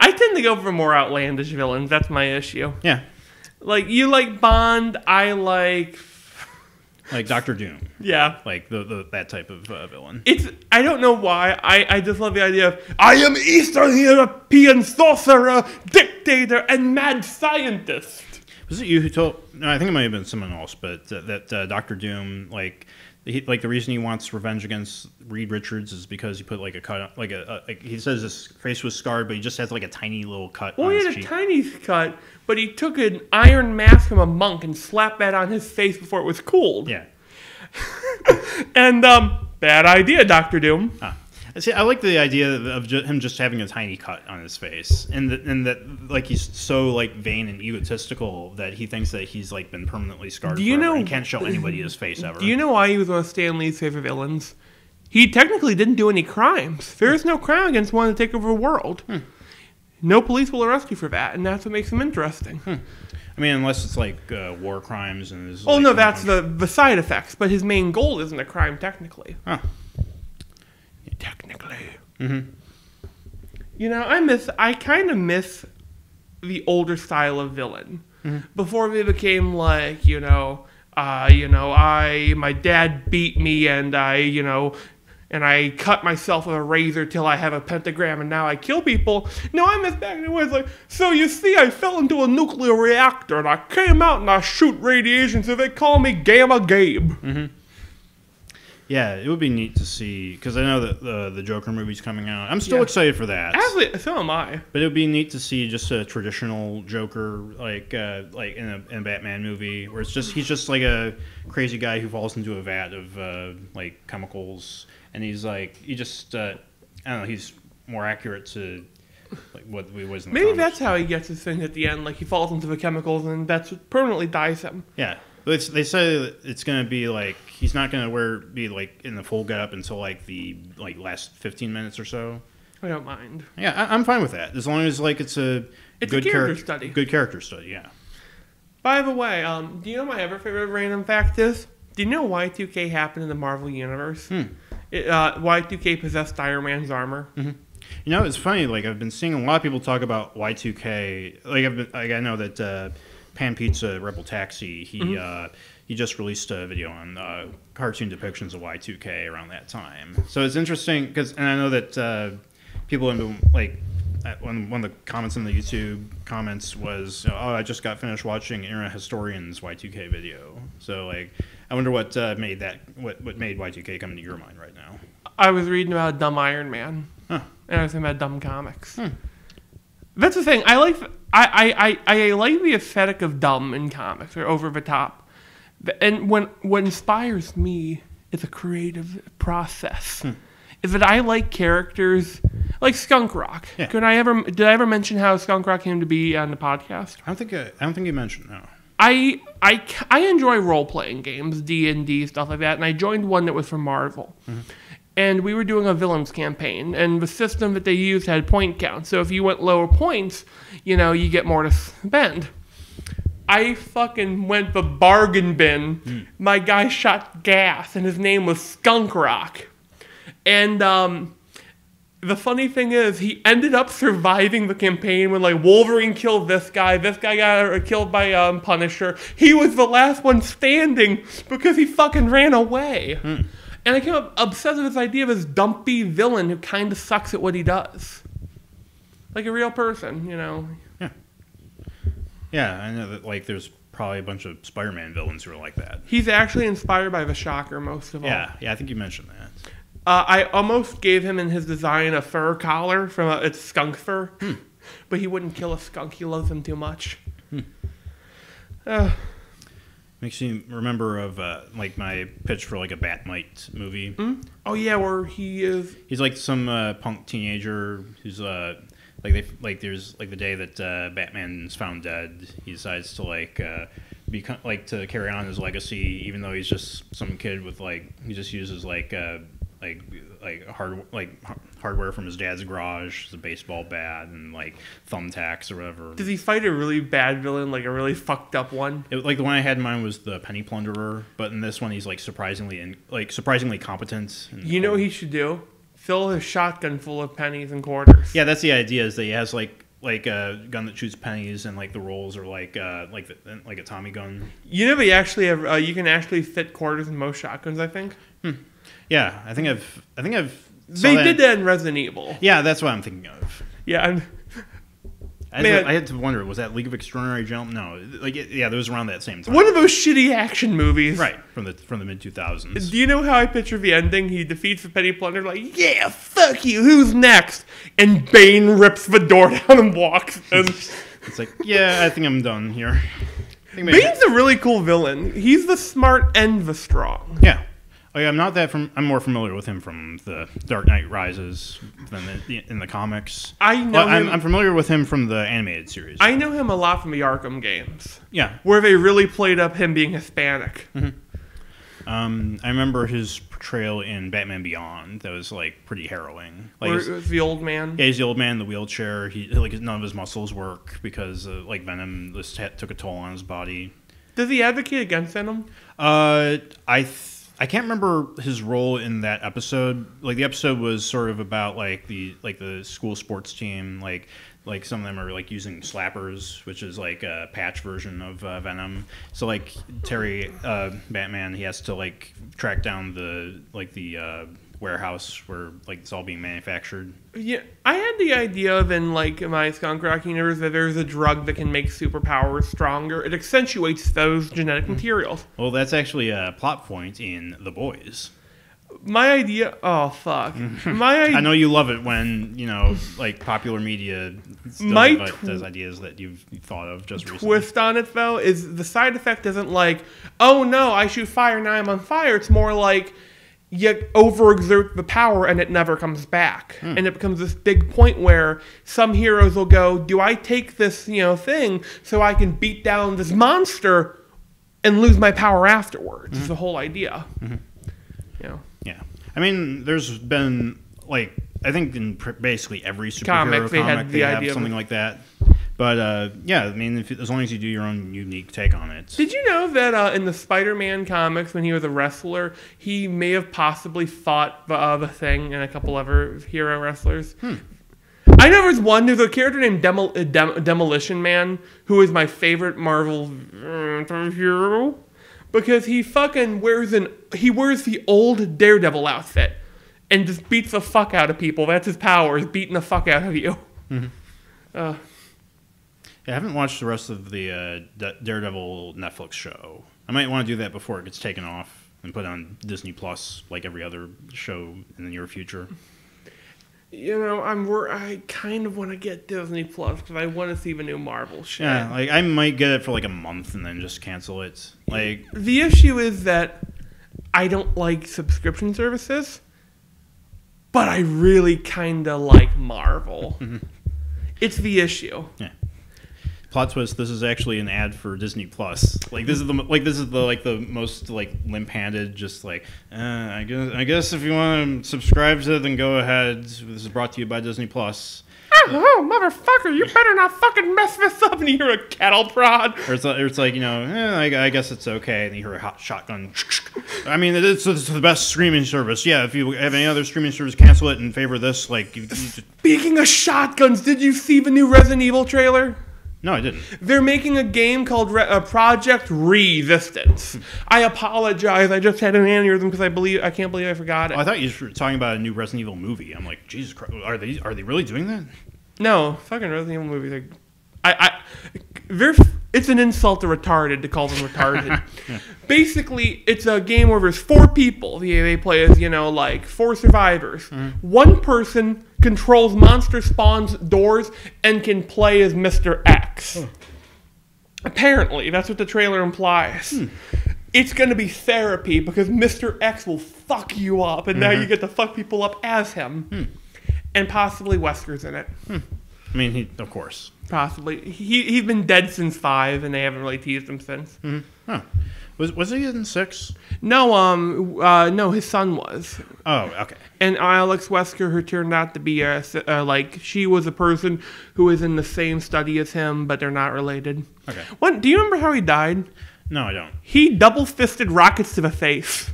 I tend to go for more outlandish villains. That's my issue. yeah, Like you like Bond, I like like Doctor Doom, Yeah. like the, the that type of uh, villain. It's I don't know why. I, I just love the idea of I am Eastern European sorcerer, dictator, and mad scientist. Was it you who told? No, I think it might have been someone else, but uh, that uh, Doctor Doom, like, he, like the reason he wants revenge against Reed Richards is because he put like a cut, like a, a like he says his face was scarred, but he just has like a tiny little cut. Well, on he his had a tiny cut, but he took an iron mask from a monk and slapped that on his face before it was cooled. Yeah. [LAUGHS] And um, bad idea, Doctor Doom. Ah. See, I like the idea of ju- him just having a tiny cut on his face, and that, and that like he's so like vain and egotistical that he thinks that he's like been permanently scarred. Do you know- and can't show anybody his face ever? Do you know why he was one of Stan Lee's favorite villains? He technically didn't do any crimes. There is no crime against wanting to take over the world. Hmm. No police will arrest you for that, and that's what makes him interesting. I mean, unless it's like uh, war crimes and. Oh like, no, that's the, the side effects. But his main goal isn't a crime technically. Huh. Technically. Mhm. You know, I miss. I kind of miss the older style of villain before they became like you know, uh, you know, I my dad beat me and I you know. And I cut myself with a razor till I have a pentagram, and now I kill people. No, I miss back in the ways like, so you see, I fell into a nuclear reactor, and I came out and I shoot radiation, so they call me Gamma Gabe. Yeah, it would be neat to see because I know that the the Joker movie's coming out. I'm still Yeah. excited for that. Actually, so am I. But it would be neat to see just a traditional Joker, like uh, like in a, in a Batman movie, where it's just he's just like a crazy guy who falls into a vat of uh, like chemicals, and he's like he just uh, I don't know he's more accurate to like what we was in the Maybe comics. that's how he gets his thing at the end. Like he falls into the chemicals, and that's what permanently dies him. yeah. It's, they say it's gonna be like he's not gonna wear be like in the full getup until like the like last fifteen minutes or so. I don't mind. Yeah, I, I'm fine with that as long as like it's a It's a good character charac- study. Good character study, yeah. By the way, um, do you know my other favorite random fact is? Do you know Y2K happened in the Marvel universe? Hmm. It, uh, Y2K possessed Iron Man's armor. You know, it's funny. Like I've been seeing a lot of people talk about Y2K. Like I've been, like I know that uh, Pan Pizza Rebel Taxi. He Mm-hmm. uh, he just released a video on uh, cartoon depictions of Y2K around that time. So it's interesting because, and I know that uh, people have been like. One, one of the comments in the YouTube comments was, "Oh, I just got finished watching Internet Historian's Y2K video." So, like, I wonder what uh, made that, what, what made Y2K come into your mind right now? I was reading about dumb Iron Man, Huh. and I was thinking about dumb comics. Hmm. That's the thing. I like. I, I, I, I like the aesthetic of dumb in comics or over the top, and when what inspires me is a creative process. Hmm. Is that I like characters like Skunk Rock. Yeah. Could I ever? Did I ever mention how Skunk Rock came to be on the podcast? I don't think I, I don't think you mentioned no. I I I enjoy role playing games, D and D stuff like that, and I joined one that was from Marvel. And we were doing a villains campaign, and the system that they used had point counts. So if you went lower points, you know, you get more to spend. I fucking went the bargain bin. My guy shot gas, and his name was Skunk Rock. And um, the funny thing is, he ended up surviving the campaign when like Wolverine killed this guy, this guy got killed by um, Punisher. He was the last one standing because he fucking ran away. And I came up obsessed with this idea of this dumpy villain who kind of sucks at what he does, like a real person, you know. Yeah, Yeah, I know that like there's probably a bunch of Spider-Man villains who are like that. He's actually inspired by the Shocker most of all. Yeah, yeah, I think you mentioned that. Uh, I almost gave him in his design a fur collar from a, it's skunk fur, [LAUGHS] but he wouldn't kill a skunk. He loves them too much. Uh, Makes me remember of uh, like my pitch for like a Bat-Mite movie. oh yeah, where he is. He's like some uh, punk teenager who's uh like they like there's like the day that uh, Batman's found dead, he decides to like uh, become like to carry on his legacy, even though he's just some kid with like he just uses like uh like like hard like hardware from his dad's garage, the baseball bat and like thumbtacks or whatever. Does he fight a really bad villain, like a really fucked up one? It, like the one I had in mind was the penny plunderer, but in this one he's like surprisingly in, like surprisingly competent. And, You know what he should do? Fill his shotgun full of pennies and quarters. Yeah, that's the idea. Is that he has like like a gun that shoots pennies, and like the rolls are like uh, like the, like a Tommy gun. You know, they actually have. Uh, you can actually fit quarters in most shotguns. I think Yeah, I think I've I think I've they did that in Resident Evil. Yeah, that's what I'm thinking of. Yeah, and I, Man. had to, I had to wonder, was that League of Extraordinary Gentlemen? No, like it- yeah, that was around that same time. one of those shitty action movies. Right from the from the mid 2000s. Do you know how I picture the ending? He defeats the Penny Plunder, like, yeah, fuck you, who's next? And Bane rips the door [LAUGHS] down and walks. And It's like, yeah, I think I'm done here. I think maybe- Bane's a really cool villain. He's the smart and the strong. yeah. Oh, yeah, I'm not that from. I'm more familiar with him from the Dark Knight Rises than the, in the comics. I know Well, I'm. I'm familiar with him from the animated series. I know him a lot from the Arkham games, yeah, where they really played up him being Hispanic. um, I remember his portrayal in Batman Beyond. That was like pretty harrowing. Like, Where was the old man. Yeah, he's the old man in the wheelchair. He like none of his muscles work because uh, like Venom just took a toll on his body. Does he advocate against Venom? Uh, I th- I can't remember his role in that episode. Like the episode was sort of about like the like the school sports team. Like like some of them are like using slappers, which is like a patch version of uh, Venom. So like Terry uh, Batman, he has to like track down the like the uh, warehouse where like it's all being manufactured. Yeah, I had the idea of in like my Skunk Rock universe that there's a drug that can make superpowers stronger. It accentuates those genetic Hmm. materials. Well, that's actually a plot point in The Boys. My idea. Oh fuck. [LAUGHS] My idea. I know you love it when you know, like popular media My tw- does ideas that you've thought of just recently. twist on it though is the side effect isn't like, oh no, I shoot fire now I'm on fire. It's more like you overexert the power and it never comes back, hmm. and it becomes this big point where some heroes will go, do I take this you know thing so I can beat down this monster and lose my power afterwards? Is hmm. the whole idea. Mm-hmm. You know. Yeah, I mean, there's been like I think in pr- basically every superhero Comic, comic, they they have something like that. But uh, yeah, I mean, if, as long as you do your own unique take on it. Did you know that uh, in the Spider-Man comics, when he was a wrestler, he may have possibly fought the, uh, the Thing and a couple other hero wrestlers? I know there's one. There's a character named Demol- uh, Dem- Demolition Man who is my favorite Marvel uh, hero because he fucking wears an he wears the old Daredevil outfit and just beats the fuck out of people. That's his power is beating the fuck out of you. Uh, Yeah, I haven't watched the rest of the uh, Daredevil Netflix show. I might want to do that before it gets taken off and put on Disney Plus, like every other show in the near future. You know, I'm wor- I kind of want to get Disney Plus because I want to see the new Marvel shit. Yeah, like I might get it for like a month and then just cancel it. Like, the issue is that I don't like subscription services, but I really kind of like Marvel. [LAUGHS] It's the issue. yeah. Plot twist: This is actually an ad for Disney Plus. Like this is the like this is the like the most like limp-handed. Just like uh, I guess I guess if you want to subscribe to it, then go ahead. This is brought to you by Disney Plus. Oh, motherfucker, you better not fucking mess this up and you're a cattle prod. Or it's, or it's like you know, eh, I, I guess it's okay, and you hear a hot shotgun. I mean, it's, it's the best streaming service. Yeah, if you have any other streaming service, cancel it in favor of this. Like, you, you Speaking of shotguns, did you see the new Resident Evil trailer? No, I didn't. They're making a game called Re- uh, Project Resistance. I apologize. I just had an aneurysm because I believe I can't believe I forgot it. Oh, I thought you were talking about a new Resident Evil movie. I'm like, Jesus Christ, are they are they really doing that? No, fucking Resident Evil movies are. I, I. It's an insult to retarded to call them retarded. [LAUGHS] Basically, it's a game where there's four people. They, they play as you know, like four survivors. Mm-hmm. One person controls monster spawns doors and can play as Mister X. Apparently, that's what the trailer implies. Hmm. It's going to be therapy because Mr. X will fuck you up, and now mm-hmm. you get to fuck people up as him. Hmm. And possibly Wesker's in it. Hmm. I mean, he, of course. Possibly. He, he's been dead since five, and they haven't really teased him since. Huh. Was was he in six? No, um, uh, no, his son was. Oh, okay. And Alex Wesker, who turned out to be a, uh, like, she was a person who was in the same study as him, but they're not related. Okay. What, do you remember how he died? No, I don't. He double fisted rockets to the face.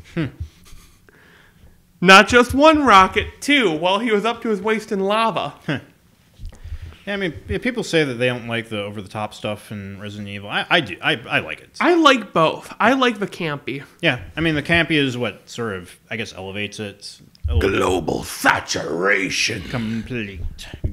Not just one rocket, two, while he was up to his waist in lava. Yeah, I mean, people say that they don't like the over the top stuff in Resident Evil. I, I do. I, I like it. I like both. I like the campy. yeah, I mean, the campy is what sort of, I guess, elevates it. A little bit. Global saturation. Complete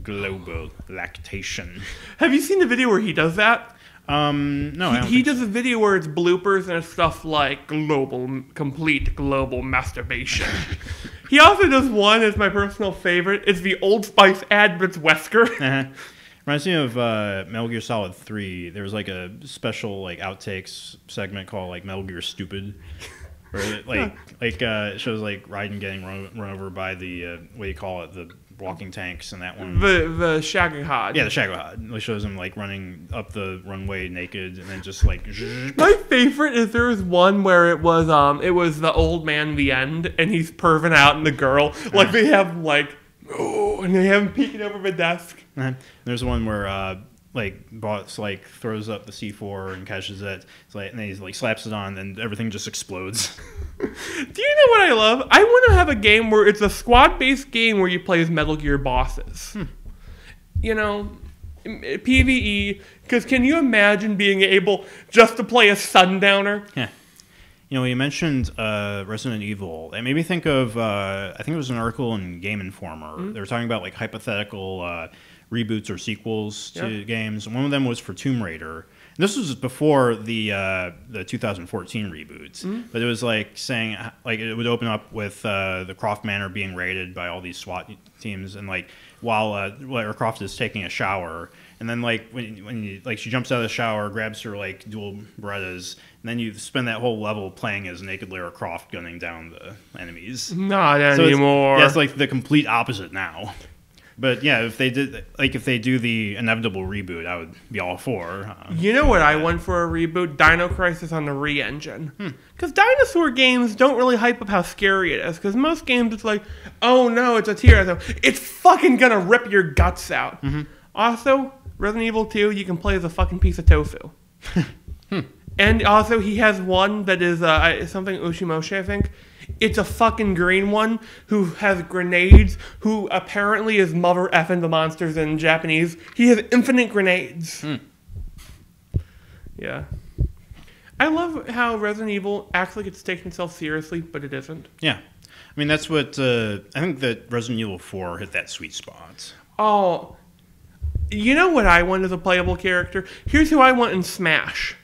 global lactation. Have you seen the video where he does that? Um, no, I don't He think does a video where it's bloopers and it's stuff like global, complete global masturbation. [LAUGHS] he also does one, as my personal favorite. It's the Old Spice ad, but it's Wesker. [LAUGHS] Uh-huh. Reminds me of uh, Metal Gear Solid Three. There was like a special like outtakes segment called like Metal Gear Stupid, where it, like [LAUGHS] like uh, it shows like Raiden getting run, run over by the uh, what do you call it the walking tanks and that one. the the Shagohod. yeah, the Shagohod. It shows him like running up the runway naked and then just like. [LAUGHS] My favorite is there was one where it was um it was the old man the end and he's perving out and the girl like they have like oh and they have him peeking over the desk. Uh-huh. There's one where uh, like boss like throws up the C4 and catches it. It's like and then he's like slaps it on and everything just explodes. [LAUGHS] [LAUGHS] Do you know what I love? I want to have a game where it's a squad based game where you play as Metal Gear bosses. You know, PVE. Because can you imagine being able just to play a Sundowner? Yeah. You know, you mentioned uh, Resident Evil. It made me think of, uh, I think it was an article in Game Informer. Mm-hmm. They were talking about like hypothetical uh, reboots or sequels to Yeah. games. One of them was for Tomb Raider. This was before the uh, the 2014 reboots, Mm-hmm. but it was like saying like it would open up with uh, the Croft Manor being raided by all these SWAT teams, and like while uh, Lara Croft is taking a shower, and then like when when you like she jumps out of the shower, grabs her like dual Berettas, and then you spend that whole level playing as naked Lara Croft gunning down the enemies. Not So anymore. Yeah, like the complete opposite now. But yeah, if they did like if they do the inevitable reboot, I would be all for. Uh, You know what I want for a reboot? Dino Crisis on the RE Engine. Because dinosaur games don't really hype up how scary it is. Because most games, it's like, oh no, it's a T-Rex. It's fucking gonna rip your guts out. Also, Resident Evil 2, you can play as a fucking piece of tofu. [LAUGHS] And also, he has one that is uh, something Ushimoshi, I think. It's a fucking green one who has grenades, who apparently is mother effing the monsters in Japanese. He has infinite grenades. Yeah. I love how Resident Evil acts like it's taking itself seriously, but it isn't. yeah, I mean that's what uh, I think that Resident Evil Four hit that sweet spot. Oh, you know what I want as a playable character? Here's who I want in Smash.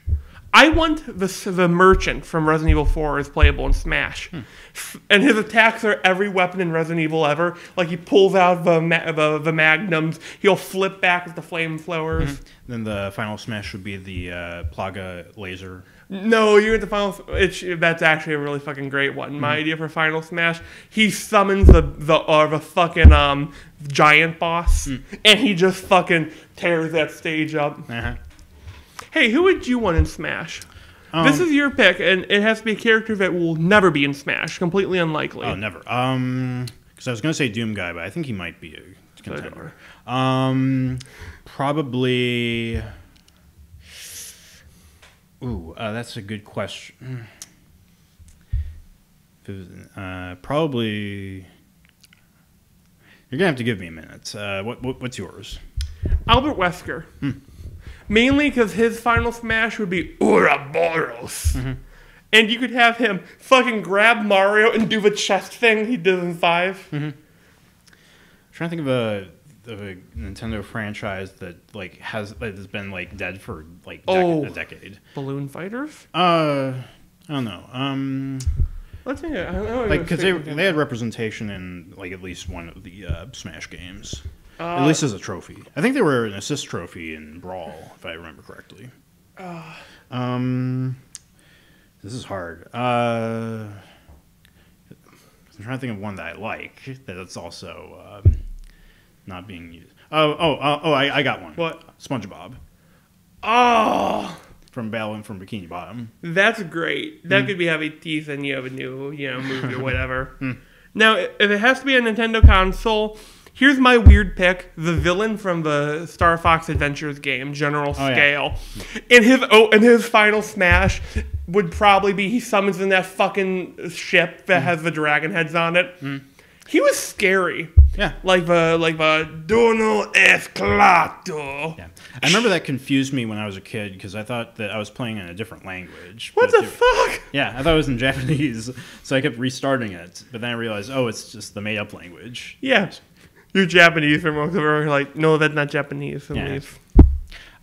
I want the the merchant from Resident Evil 4 is playable in Smash, and his attacks are every weapon in Resident Evil ever. Like he pulls out the ma- the, the magnums, he'll flip back with the flamethrowers. Then the final smash would be the uh, Plaga laser. No, you're at the final. It's, that's actually a really fucking great one. My idea for Final Smash: he summons the the uh, the fucking um giant boss, and he just fucking tears that stage up. Uh-huh. Hey, who would you want in Smash? this is your pick, and it has to be a character that will never be in Smash. Completely unlikely. Oh, never. Um, because I was gonna say Doom guy, but I think he might be a contender. Um, probably. Ooh, uh, that's a good question. If it was, uh, probably. You're gonna have to give me a minute. Uh, what, what what's yours? Albert Wesker. Mainly because his final smash would be Ouroboros. And you could have him fucking grab Mario and do the chest thing he did in 5. I'm trying to think of a, of a Nintendo franchise that like has that has been like dead for like dec- Oh. a decade. Balloon Fighters? Uh, I don't know. Um, Let's think. I don't know. like because they they had representation in like at least one of the uh, Smash games, Uh, at least as a trophy. I think they were an assist trophy in Brawl, if I remember correctly. um, this is hard. Uh, I'm trying to think of one that I like that's also um, not being used. Oh, oh, oh, oh! I, I got one. What? SpongeBob Oh, from Battle from Bikini Bottom. that's great. That could be having teeth and you have a new, you know, movie or [LAUGHS] whatever. Now, if it has to be a Nintendo console, here's my weird pick: the villain from the Star Fox Adventures game, General Oh, yeah. Scale. In his oh, in his final smash would probably be he summons in that fucking ship that mm. has the dragon heads on it. Mm. He was scary. Yeah. Like the like the Dono Esclato. Yeah. I remember that confused me when I was a kid because I thought that I was playing in a different language. What the fuck? Yeah, I thought it was in [LAUGHS] Japanese, so I kept restarting it. But then I realized, oh, it's just the made-up language. Yeah. You're Japanese for most of. We're like, no, that's not Japanese. Yeah. Leave.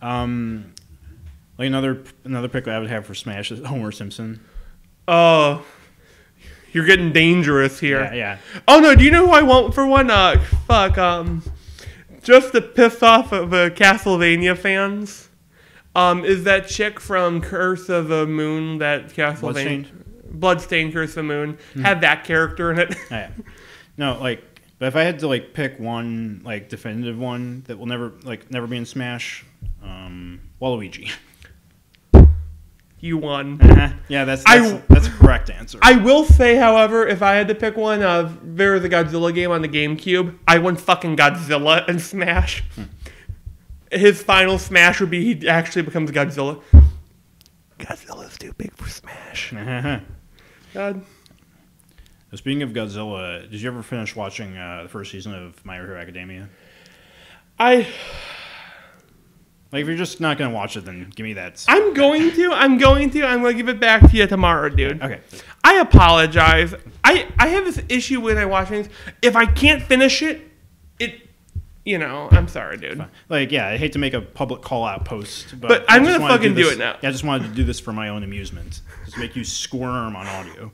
Um, like another another pick I would have for Smash is Homer Simpson. Oh, you're getting dangerous here. Yeah, yeah. Oh no, do you know who I want for one? Uh, fuck. Um, just to piss off of the Castlevania fans. Um, is that chick from Curse of the Moon that Castlevania? Bloodstained? Bloodstained Curse of the Moon had that character in it. Oh, yeah. No, like, but if I had to like pick one like definitive one that will never like never be in Smash, um, Waluigi. you won. [LAUGHS] yeah, that's I- that's, that's a correct answer. I will say, however, if I had to pick one, uh, there was a Godzilla game on the GameCube. I want fucking Godzilla in Smash. His final Smash would be he actually becomes Godzilla. Godzilla's too big for Smash. God. Speaking of Godzilla, did you ever finish watching uh, the first season of My Hero Academia? I Like, if you're just not gonna watch it, then give me that. I'm going to. I'm going to. I'm going to give it back to you tomorrow, dude. Okay. I apologize. I I have this issue when I watch things. If I can't finish it, it. You know, I'm sorry, dude. Like, yeah, I hate to make a public call out post, but, But I'm just gonna fucking do this- it now. I just wanted to do this for my own amusement, just make you squirm on audio.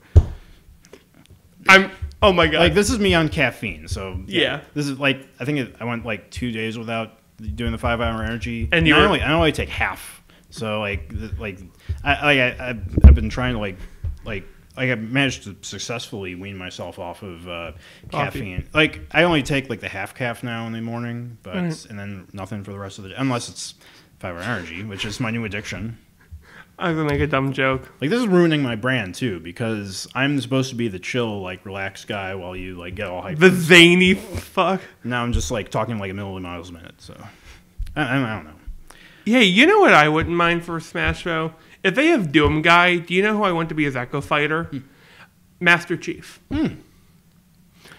I'm. Oh my god. Like, this is me on caffeine, so Yeah. This is like I think it, I went like two days without doing the five hour energy, And you I were- only I only take half. So like like I I I've I've been trying to like like like I managed to successfully wean myself off of uh, caffeine. Like I only take like the half calf now in the morning, but Mm-hmm. and then nothing for the rest of the day unless it's five hour energy, which is my new addiction. I was gonna make a dumb joke. Like this is ruining my brand too because I'm supposed to be the chill, like relaxed guy while you like get all hyped. The zany fuck. now I'm just like talking like a million miles a minute. So I, I, I don't know. Hey, you know what I wouldn't mind for Smash though? If they have Doom Guy, do you know who I want to be as Echo Fighter? Hmm. Master Chief. Hmm.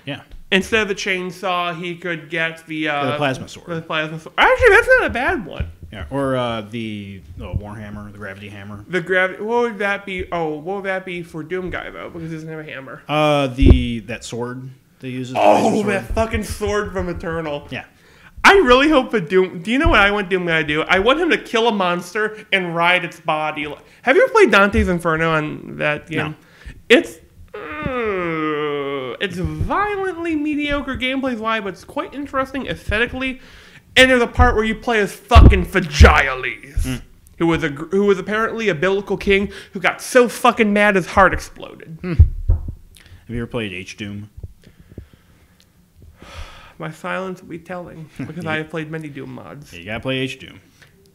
Yeah, Instead of the chainsaw, he could get the uh, the plasma sword. The plasma sword. Actually, that's not a bad one. Yeah, or uh, the oh, Warhammer, the gravity hammer. The gravity. What would that be? Oh, what would that be for Doom Guy though? Because he doesn't have a hammer. Uh, the that sword they use. Oh, that fucking sword from Eternal. Yeah. I really hope that Doom. Do you know what I want Doom Guy to do? I want him to kill a monster and ride its body. Have you ever played Dante's Inferno on that game? No. It's uh, it's violently mediocre gameplay wise, but it's quite interesting aesthetically. And there's a part where you play as fucking Phlegyas, who was a who was apparently a biblical king who got so fucking mad his heart exploded. Hmm. Have you ever played H Doom? [SIGHS] My silence will be telling [LAUGHS] because I have played many Doom mods. Yeah, you gotta play H Doom.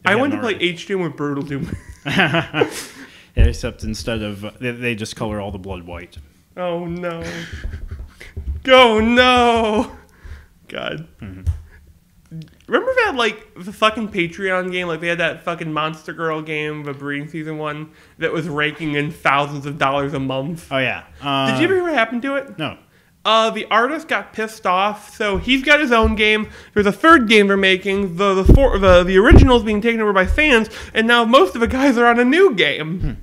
I want to play. H Doom with Brutal Doom. [LAUGHS] Yeah, except instead of they, they just color all the blood white. oh no. Go [LAUGHS] oh, no. God. Mm-hmm. Remember that like the fucking Patreon game? Like they had that fucking Monster Girl game, the Breeding Season one, that was raking in thousands of dollars a month. Oh yeah. Uh, Did you ever hear what happened to it? No. Uh, the artist got pissed off, so he's got his own game. There's a third game they're making. The the four, the, the original's being taken over by fans, and now most of the guys are on a new game,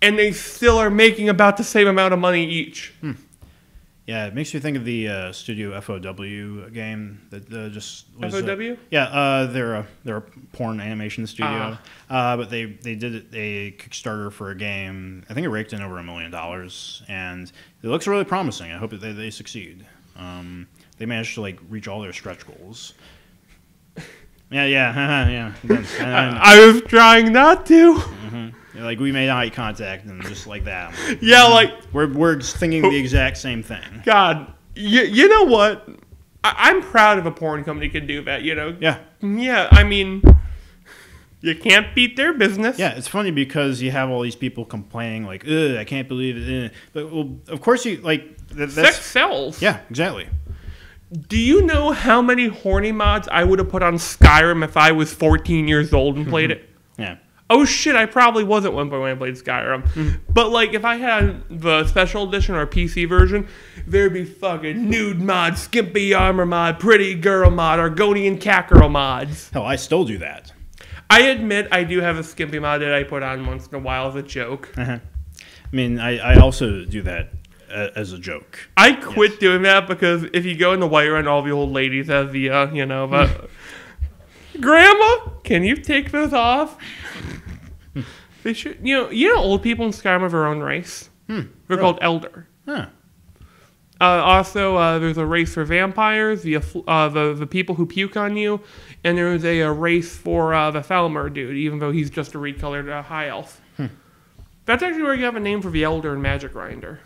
and they still are making about the same amount of money each. Yeah, it makes me think of the uh, Studio FOW game that uh, just was, uh, FOW? yeah, uh, they're a they're a porn animation studio, Ah. uh, but they they did a Kickstarter for a game. I think it raked in over a million dollars, and it looks really promising. I hope that they, they succeed. Um, they managed to like reach all their stretch goals. [LAUGHS] Yeah, yeah, [LAUGHS] yeah. I was trying not to. Like we made eye contact and just like that. Yeah, like We're we're thinking the exact same thing. God, you, you know what? I, I'm proud of a porn company can do that. You know? Yeah. Yeah. I mean, you can't beat their business. Yeah, it's funny because you have all these people complaining like, "Ugh, I can't believe it." eh." But well, of course you like that, Sex sells. yeah, exactly. Do you know how many horny mods I would have put on Skyrim if I was 14 years old and played it? Yeah, Oh shit, I probably wasn't one point when I played Skyrim. Mm-hmm. But like if I had the special edition or PC version, there'd be fucking nude mod, skimpy armor mod, pretty girl mod, Argonian cat girl mods. Hell, I still do that. I admit I do have a skimpy mod that I put on once in a while as a joke. Uh-huh. I mean, I, I also do that uh, as a joke. I quit doing that because if you go in the Whiterun, all the old ladies have the, uh, you know, the, [LAUGHS] Grandma, can you take this off? they should, you know, you know, old people in Skyrim have their own race. They're called Elder. Huh. Uh, also, uh, there's a race for vampires, the, uh, the the people who puke on you, and there's a, a race for uh, the Falmer dude, even though he's just a recolored uh, high elf. That's actually where you have a name for the Elder and Magic Grinder.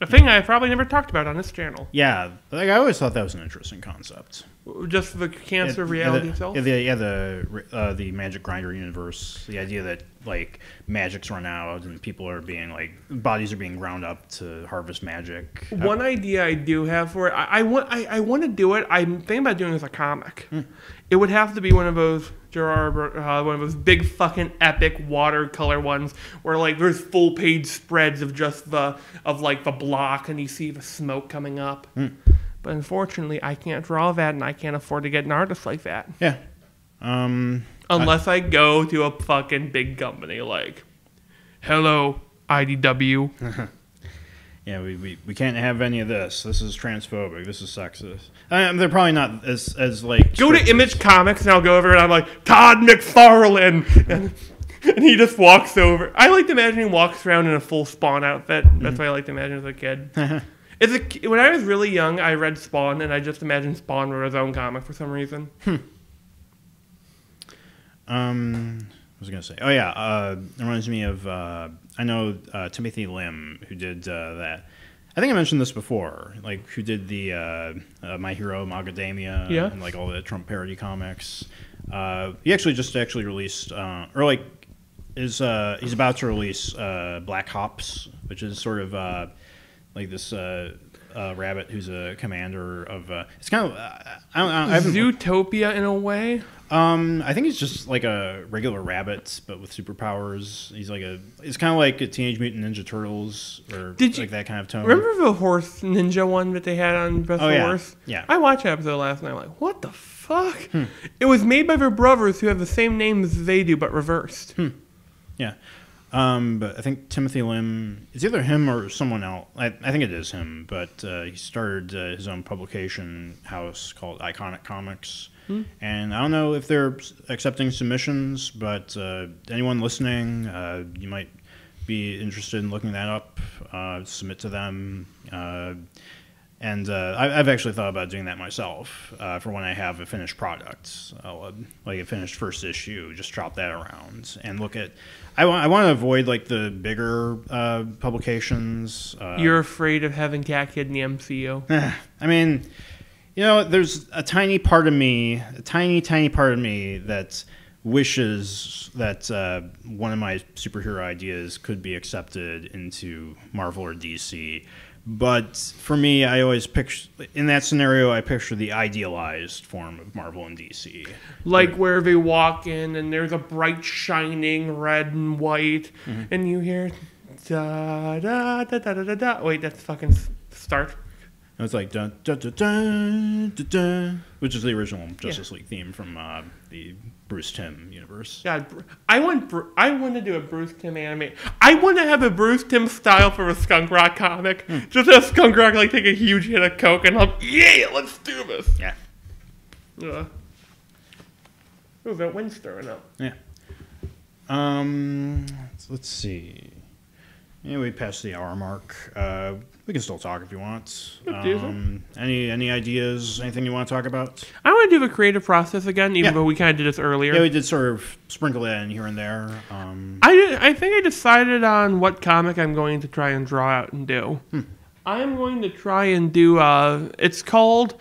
A thing I probably never talked about on this channel. Yeah, like I always thought that was an interesting concept. Just the cancer yeah, reality the, itself. Yeah, the, yeah, the uh, the Magic Grinder universe. The idea that like magic's run out and people are being like bodies are being ground up to harvest magic. Uh, One idea I do have for it, I, I want, I, I want to do it. I'm thinking about doing it as a comic. It would have to be one of those Gerard, uh, one of those big fucking epic watercolor ones where like there's full page spreads of just the of like the block and you see the smoke coming up. But unfortunately, I can't draw that, and I can't afford to get an artist like that yeah. Um. unless I go to a fucking big company like, hello IDW. [LAUGHS] Yeah, we, we, we can't have any of this. This is transphobic. This is sexist. I mean, they're probably not as as like go to Image Comics and I'll go over and I'm like Todd McFarlane, and, [LAUGHS] and he just walks over. I like to imagine he walks around in a full Spawn outfit. That's what I like to imagine as a kid. [LAUGHS] as a, when I was really young, I read Spawn and I just imagined Spawn wrote his own comic for some reason. Hmm. Um, what was I gonna say? Oh yeah, uh, it reminds me of uh, I know uh, Timothy Lim who did uh, that. I think I mentioned this before, like who did the uh, uh, My Hero Macadamia Yeah. and like all the Trump parody comics. Uh, he actually just actually released, uh, or like is uh, he's about to release uh, Black Hops, which is sort of uh, like this. Uh, uh, rabbit who's a commander of uh, it's kind of uh, I, don't, I Zootopia in a way. um, I think he's just like a regular rabbit, but with superpowers. He's like a. It's kind of like a Teenage Mutant Ninja Turtles, or Did you- like that kind of tone. Remember the horse ninja one that they had on Best Oh, of yeah. I watched that episode last night. Like, what the fuck? It was made by their brothers who have the same name as they do, but reversed. Yeah. Um, but I think Timothy Lim. It's either him or someone else. I, I think it is him. But uh, he started uh, his own publication house called Iconic Comics. And I don't know if they're accepting submissions, but uh, anyone listening, uh, you might be interested in looking that up. Uh, submit to them. And uh, I, I've actually thought about doing that myself uh, for when I have a finished product, uh, like a finished first issue. Just drop that around and look at. I want. I want to avoid like the bigger uh, publications. Uh, You're afraid of having Cat Kid in the MCU. [LAUGHS] I mean, you know, there's a tiny part of me, a tiny, tiny part of me that wishes that uh, one of my superhero ideas could be accepted into Marvel or DC. But for me, I always picture in that scenario, I picture the idealized form of Marvel and DC. Like where they walk in and there's a bright shining red and white, and you hear da da da da da da da. Wait, that's fucking start. And it's like dun dun dun dun dun, dun which is the original Justice League theme from uh, the Bruce Timm universe. God, I want I want to do a Bruce Timm anime. I want to have a Bruce Timm style for a Skunk Rock comic. Just have Skunk Rock like take a huge hit of coke and I'm yeah, let's do this. Yeah. Uh, ooh, that wind's stirring up. Yeah. Um, so let's see. Yeah, we passed the hour mark. Uh, we can still talk if you want. Let's do so. Um, any any ideas? Anything you want to talk about? I want to do the creative process again, even Yeah. though we kind of did this earlier. Yeah, we did sort of sprinkle that in here and there. Um, I, did- I think I decided on what comic I'm going to try and draw out and do. I'm going to try and do. Uh, it's called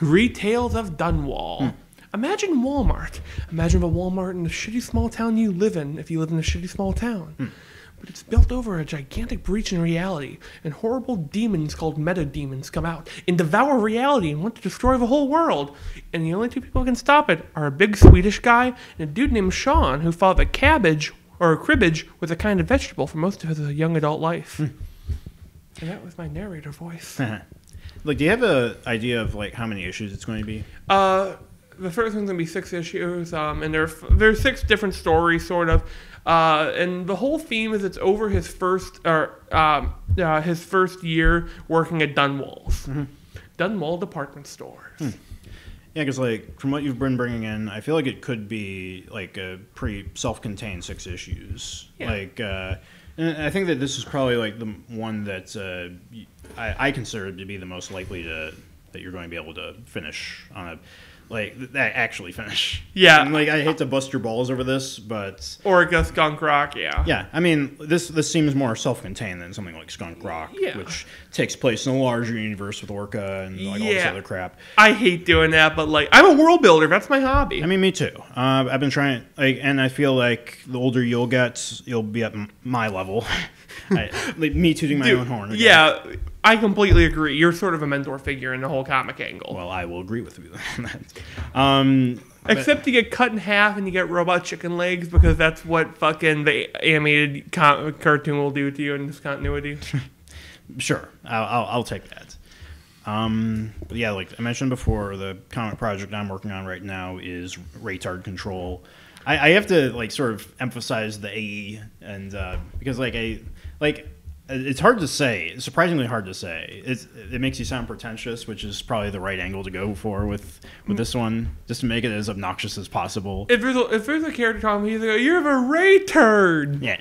Retails of Dunwall. Imagine Walmart. Imagine a Walmart in the shitty small town you live in. If you live in a shitty small town, but it's built over a gigantic breach in reality, and horrible demons called meta demons come out and devour reality and want to destroy the whole world. And the only two people who can stop it are a big Swedish guy and a dude named Sean who thought that cabbage or cribbage was a kind of vegetable for most of his young adult life. and that was my narrator voice. [LAUGHS] like, do you have an idea of like how many issues it's going to be? Uh, the first one's gonna be six issues, um, and there there's six different stories, sort of. Uh, and the whole theme is it's over his first or um, uh, his first year working at Dunwall's, Dunwall department stores. Yeah, because like from what you've been bringing in, I feel like it could be like a pretty self-contained six issues. Yeah. Like, uh, and I think that this is probably like the one that uh, I, I consider to be the most likely to that you're going to be able to finish on a like that actually finish. Yeah. And, like I hate to bust your balls over this, but Or Skunk Rock, yeah. yeah, I mean this this seems more self-contained than something like Skunk Rock, Yeah. which takes place in a larger universe with Orca and like all this other crap. I hate doing that, but like I'm a world builder. That's my hobby. I mean, me too. Uh, I've been trying, like, and I feel like the older you'll get, you'll be at m- my level. [LAUGHS] I, like, me tooting my Dude, own horn. again. yeah, I completely agree. You're sort of a mentor figure in the whole comic angle. Well, I will agree with you on [LAUGHS] that. Um, but- Except you get cut in half and you get robot chicken legs because that's what fucking the animated co- cartoon will do to you in this continuity. [LAUGHS] sure, I'll, I'll, I'll take that. Um, but yeah, like I mentioned before, the comic project I'm working on right now is Retard Control. I, I have to like sort of emphasize the AE and uh, because like I like it's hard to say, it's surprisingly hard to say. It's, it makes you sound pretentious, which is probably the right angle to go for with with this one, just to make it as obnoxious as possible. if there's a, if there's a character calling me, he's like, "You're a ray turd." Yeah,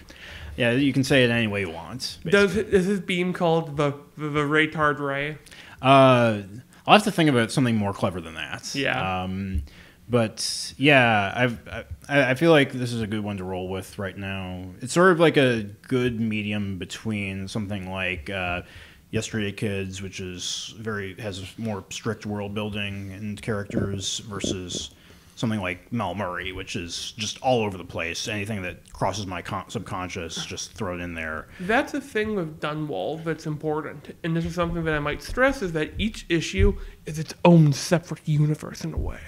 [LAUGHS] yeah, you can say it any way you want. Does is his beam called the the, the retard ray? Uh, I'll have to think about something more clever than that. Yeah. Um, but yeah, I've I, I feel like this is a good one to roll with right now. It's sort of like a good medium between something like uh, Yesterday Kids, which is very has more strict world building and characters, versus something like Mel Murray, which is just all over the place. Anything that crosses my con- subconscious, just throw it in there. That's a thing with Dunwall that's important, and this is something that I might stress: is that each issue is its own separate universe in a way.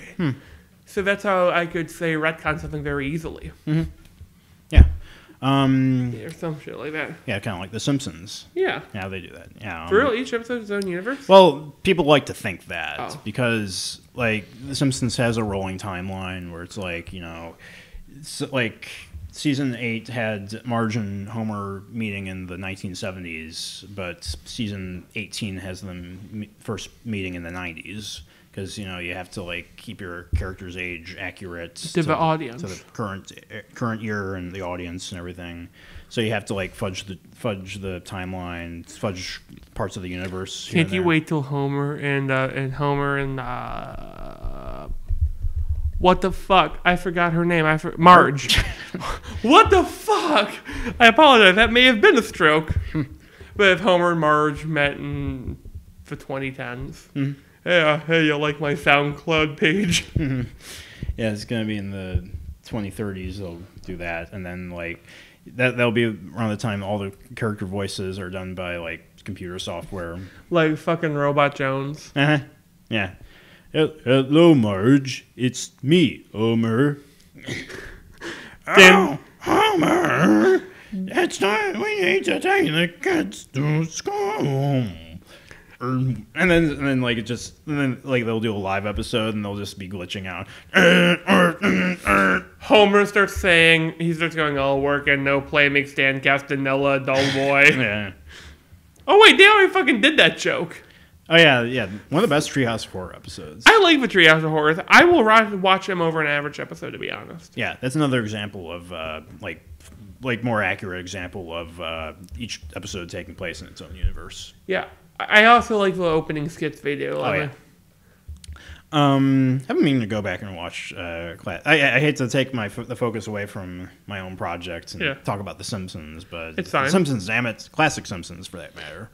So that's how I could say retcon something very easily, Yeah. Um, or some shit like that. yeah, kind of like The Simpsons. Yeah, Yeah, they do that. Yeah. um, real, each episode is its own universe. Well, people like to think that Oh. because, like, The Simpsons has a rolling timeline where it's like, you know, it's like season eight had Marge and Homer meeting in the 1970s, but season 18 has them first meeting in the 90s. Because you know you have to like keep your character's age accurate To the audience. to the current current year and the audience and everything. So you have to like fudge the fudge the timeline, fudge parts of the universe. Can't you wait till Homer and uh, and Homer and uh, what the fuck? I forgot her name. I for- Marge. [LAUGHS] what the fuck? I apologize. That may have been a stroke. [LAUGHS] but if Homer and Marge met in the 2010s, yeah, hey, you like my SoundCloud page? [LAUGHS] Yeah, it's gonna be in the 2030s. They'll do that, and then like that that'll be around the time all the character voices are done by like computer software. like fucking Robot Jones. Uh-huh. Yeah. Hello, Marge. It's me, Homer. Then- Homer, it's time we need to take the kids to school. And then, and then, like it just, and then, like they'll do a live episode, and they'll just be glitching out. [LAUGHS] Homer starts saying, he starts going, all work and no play makes Dan Castanella a dull boy. [LAUGHS] Yeah. oh, wait, they already fucking did that joke. Oh yeah, yeah. One of the best Treehouse of Horror episodes. I like the Treehouse of Horrors. I will watch them over an average episode, to be honest. Yeah, that's another example of uh, like, like more accurate example of uh, each episode taking place in its own universe. Yeah. I I also like the opening skits they do. Oh, yeah. Um, I've been meaning to go back and watch. Uh, class. I, I hate to take my fo- the focus away from my own project and Yeah. talk about the Simpsons, but It's fine. The Simpsons, damn it, classic Simpsons for that matter.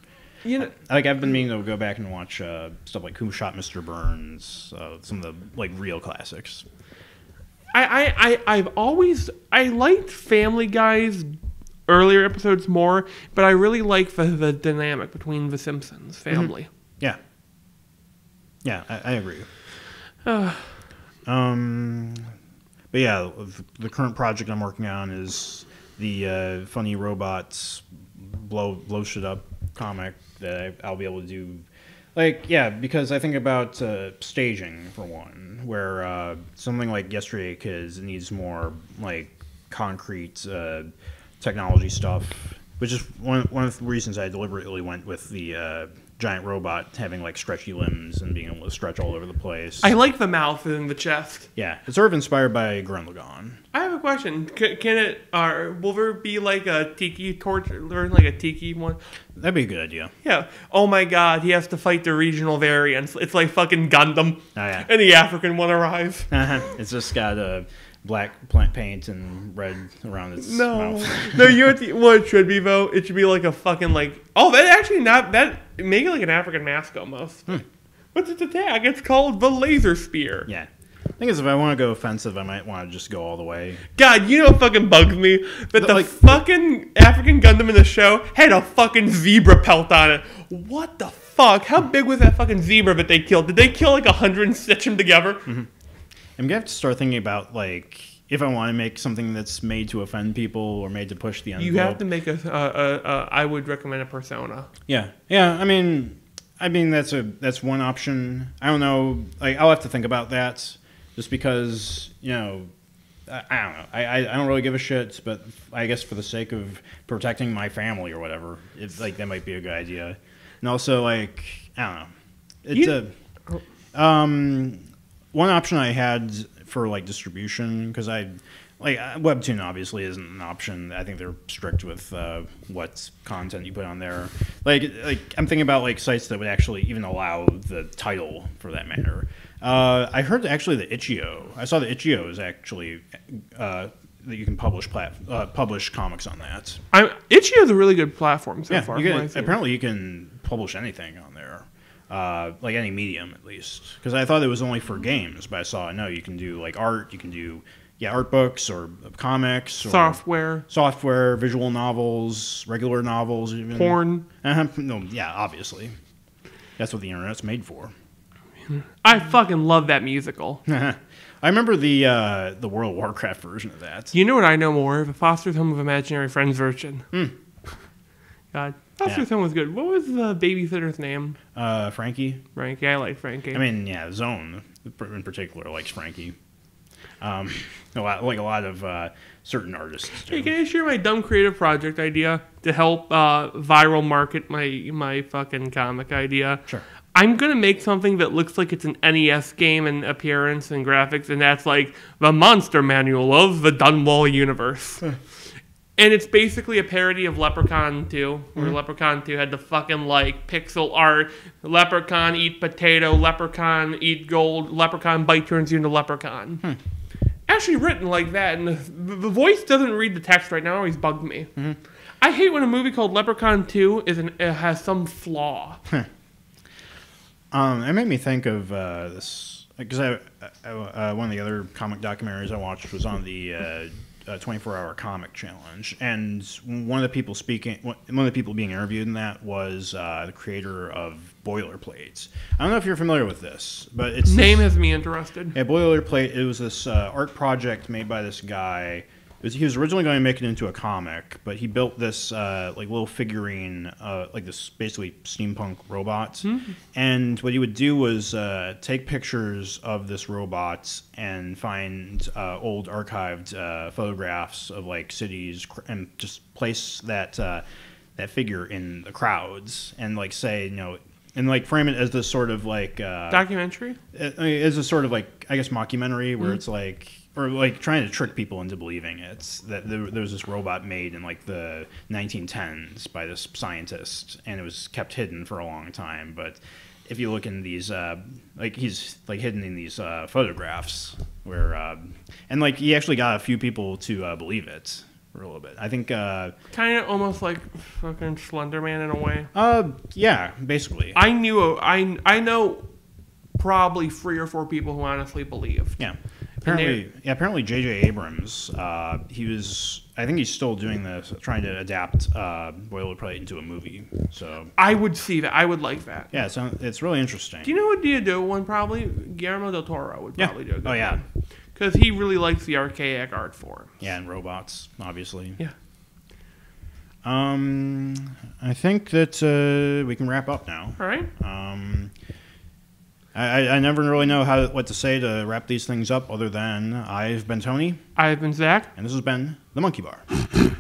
You know, Like I've been meaning to go back and watch uh, stuff like Who Shot Mr. Burns, uh, some of the like real classics. I, I, I, I've always, I liked Family Guy's earlier episodes more, but I really like the, the dynamic between the Simpsons family. Yeah. Yeah, I, I agree. [SIGHS] um, but yeah, the, the current project I'm working on is the uh, funny robots blow blow shit up comic that I, I'll be able to do. Like yeah, because I think about uh, staging for one, where uh, something like Yesterday Kids needs more like concrete uh, technology stuff, which is one one of the reasons I deliberately went with the uh, giant robot having like stretchy limbs and being able to stretch all over the place. I like the mouth and the chest. yeah, it's sort of inspired by Gurren Lagann. I have a question. C- can it, uh, will there be like a tiki torch, or like a tiki one? That'd be a good idea. Yeah. Oh my god, he has to fight the regional variants. It's like fucking Gundam. Oh, yeah. And the African one arrives. [LAUGHS] it's just got a black plant paint and red around its No, mouth. [LAUGHS] no, you know what, the, it should be though? It should be like a fucking like. Oh, that actually not that. Make it like an African mask almost. Hmm. What's its attack? It's called the laser spear. Yeah. Thing is, if I want to go offensive, I might want to just go all the way. God, you know what fucking bugs me? That the like- fucking African Gundam in the show had a fucking zebra pelt on it. What the fuck? How big was that fucking zebra that they killed? Did they kill like a hundred and stitch them together? Mm-hmm. I'm gonna have to start thinking about like if I want to make something that's made to offend people or made to push the envelope. You have to make a. Uh, uh, uh, would recommend a persona. Yeah, yeah. I mean, I mean that's a that's one option. I don't know. Like I'll have to think about that, just because you know. I, I don't know. I, I I don't really give a shit, but I guess for the sake of protecting my family or whatever, it's like that might be a good idea. And also, like I don't know, it's You- a um one option I had for like distribution because I like uh, Webtoon obviously isn't an option. I think they're strict with uh, what content you put on there. Like like I'm thinking about like sites that would actually even allow the title for that matter. Uh, I heard actually the Itch.io. I saw the Itch.io is actually uh, that you can publish plat- uh, publish comics on that. I Itchy is a really good platform so Yeah, far. you can, apparently you can publish anything uh, like any medium at least. Because I thought it was only for games, but I saw no, you can do like art, you can do yeah art books or comics, or software, software, visual novels, regular novels, even porn. Uh-huh. [LAUGHS] No, yeah, obviously, that's what the internet's made for. I fucking love that musical. [LAUGHS] I remember the uh, the World of Warcraft version of that. You know what I know more? The Foster's Home of Imaginary Friends version. God, Hmm. Yeah. Home was good. What was the babysitter's name? Uh, Frankie. Frankie. I like Frankie. I mean, yeah, Zone in particular likes Frankie. Um, a lot, like a lot of uh, certain artists. Hey, can I share my dumb creative project idea to help uh, viral market my my fucking comic idea? Sure. I'm gonna make something that looks like it's an NES game in appearance and graphics, and that's like the Monster Manual of the Dunwall universe. And it's basically a parody of Leprechaun 2, where Leprechaun 2 had the fucking like pixel art, Leprechaun eat potato, Leprechaun eat gold, Leprechaun bite turns you into Leprechaun. Actually written like that, and the, the voice doesn't read the text right now. It always bugged me. I hate when a movie called Leprechaun 2 is an, it has some flaw. Um, it made me think of uh, this because I, I uh, one of the other comic documentaries I watched was on the uh, uh, 24 hour comic challenge, and one of the people speaking, one of the people being interviewed in that was uh, the creator of Boilerplates. I don't know if you're familiar with this, but it's Name has me interested. Yeah, Boilerplate. It was this uh, art project made by this guy. Was, he was originally going to make it into a comic, but he built this uh, like little figurine, uh, like this basically steampunk robot. And what he would do was uh, take pictures of this robot and find uh, old archived uh, photographs of like cities cr- and just place that uh, that figure in the crowds and like say you know and like frame it as this sort of like uh, Documentary? It's a sort of like I guess mockumentary Mm-hmm. where it's like or like trying to trick people into believing it's that there, there was this robot made in like the 1910s by this scientist and it was kept hidden for a long time but if you look in these uh, like he's like hidden in these uh, photographs where uh, and like he actually got a few people to uh, believe it for a little bit i think uh, Kind of almost like fucking Slenderman in a way. uh yeah basically I knew, I I know probably three or four people who honestly believed. yeah apparently, yeah, apparently J.J. Abrams, uh, he was, I think he's still doing this, trying to adapt uh, Boilerplate into a movie. So I would see that. I would like that. yeah, so it's really interesting. Do you know what do you do one probably? Guillermo del Toro would Yeah. probably do. A good Oh, yeah. Because he really likes the archaic art form. Yeah, and robots, obviously. Yeah. Um, I think that uh, we can wrap up now. All right. Um, I- I never really know how what to say to wrap these things up, other than I've been Tony, I've been Zach. and this has been the Monkey Bar. [LAUGHS]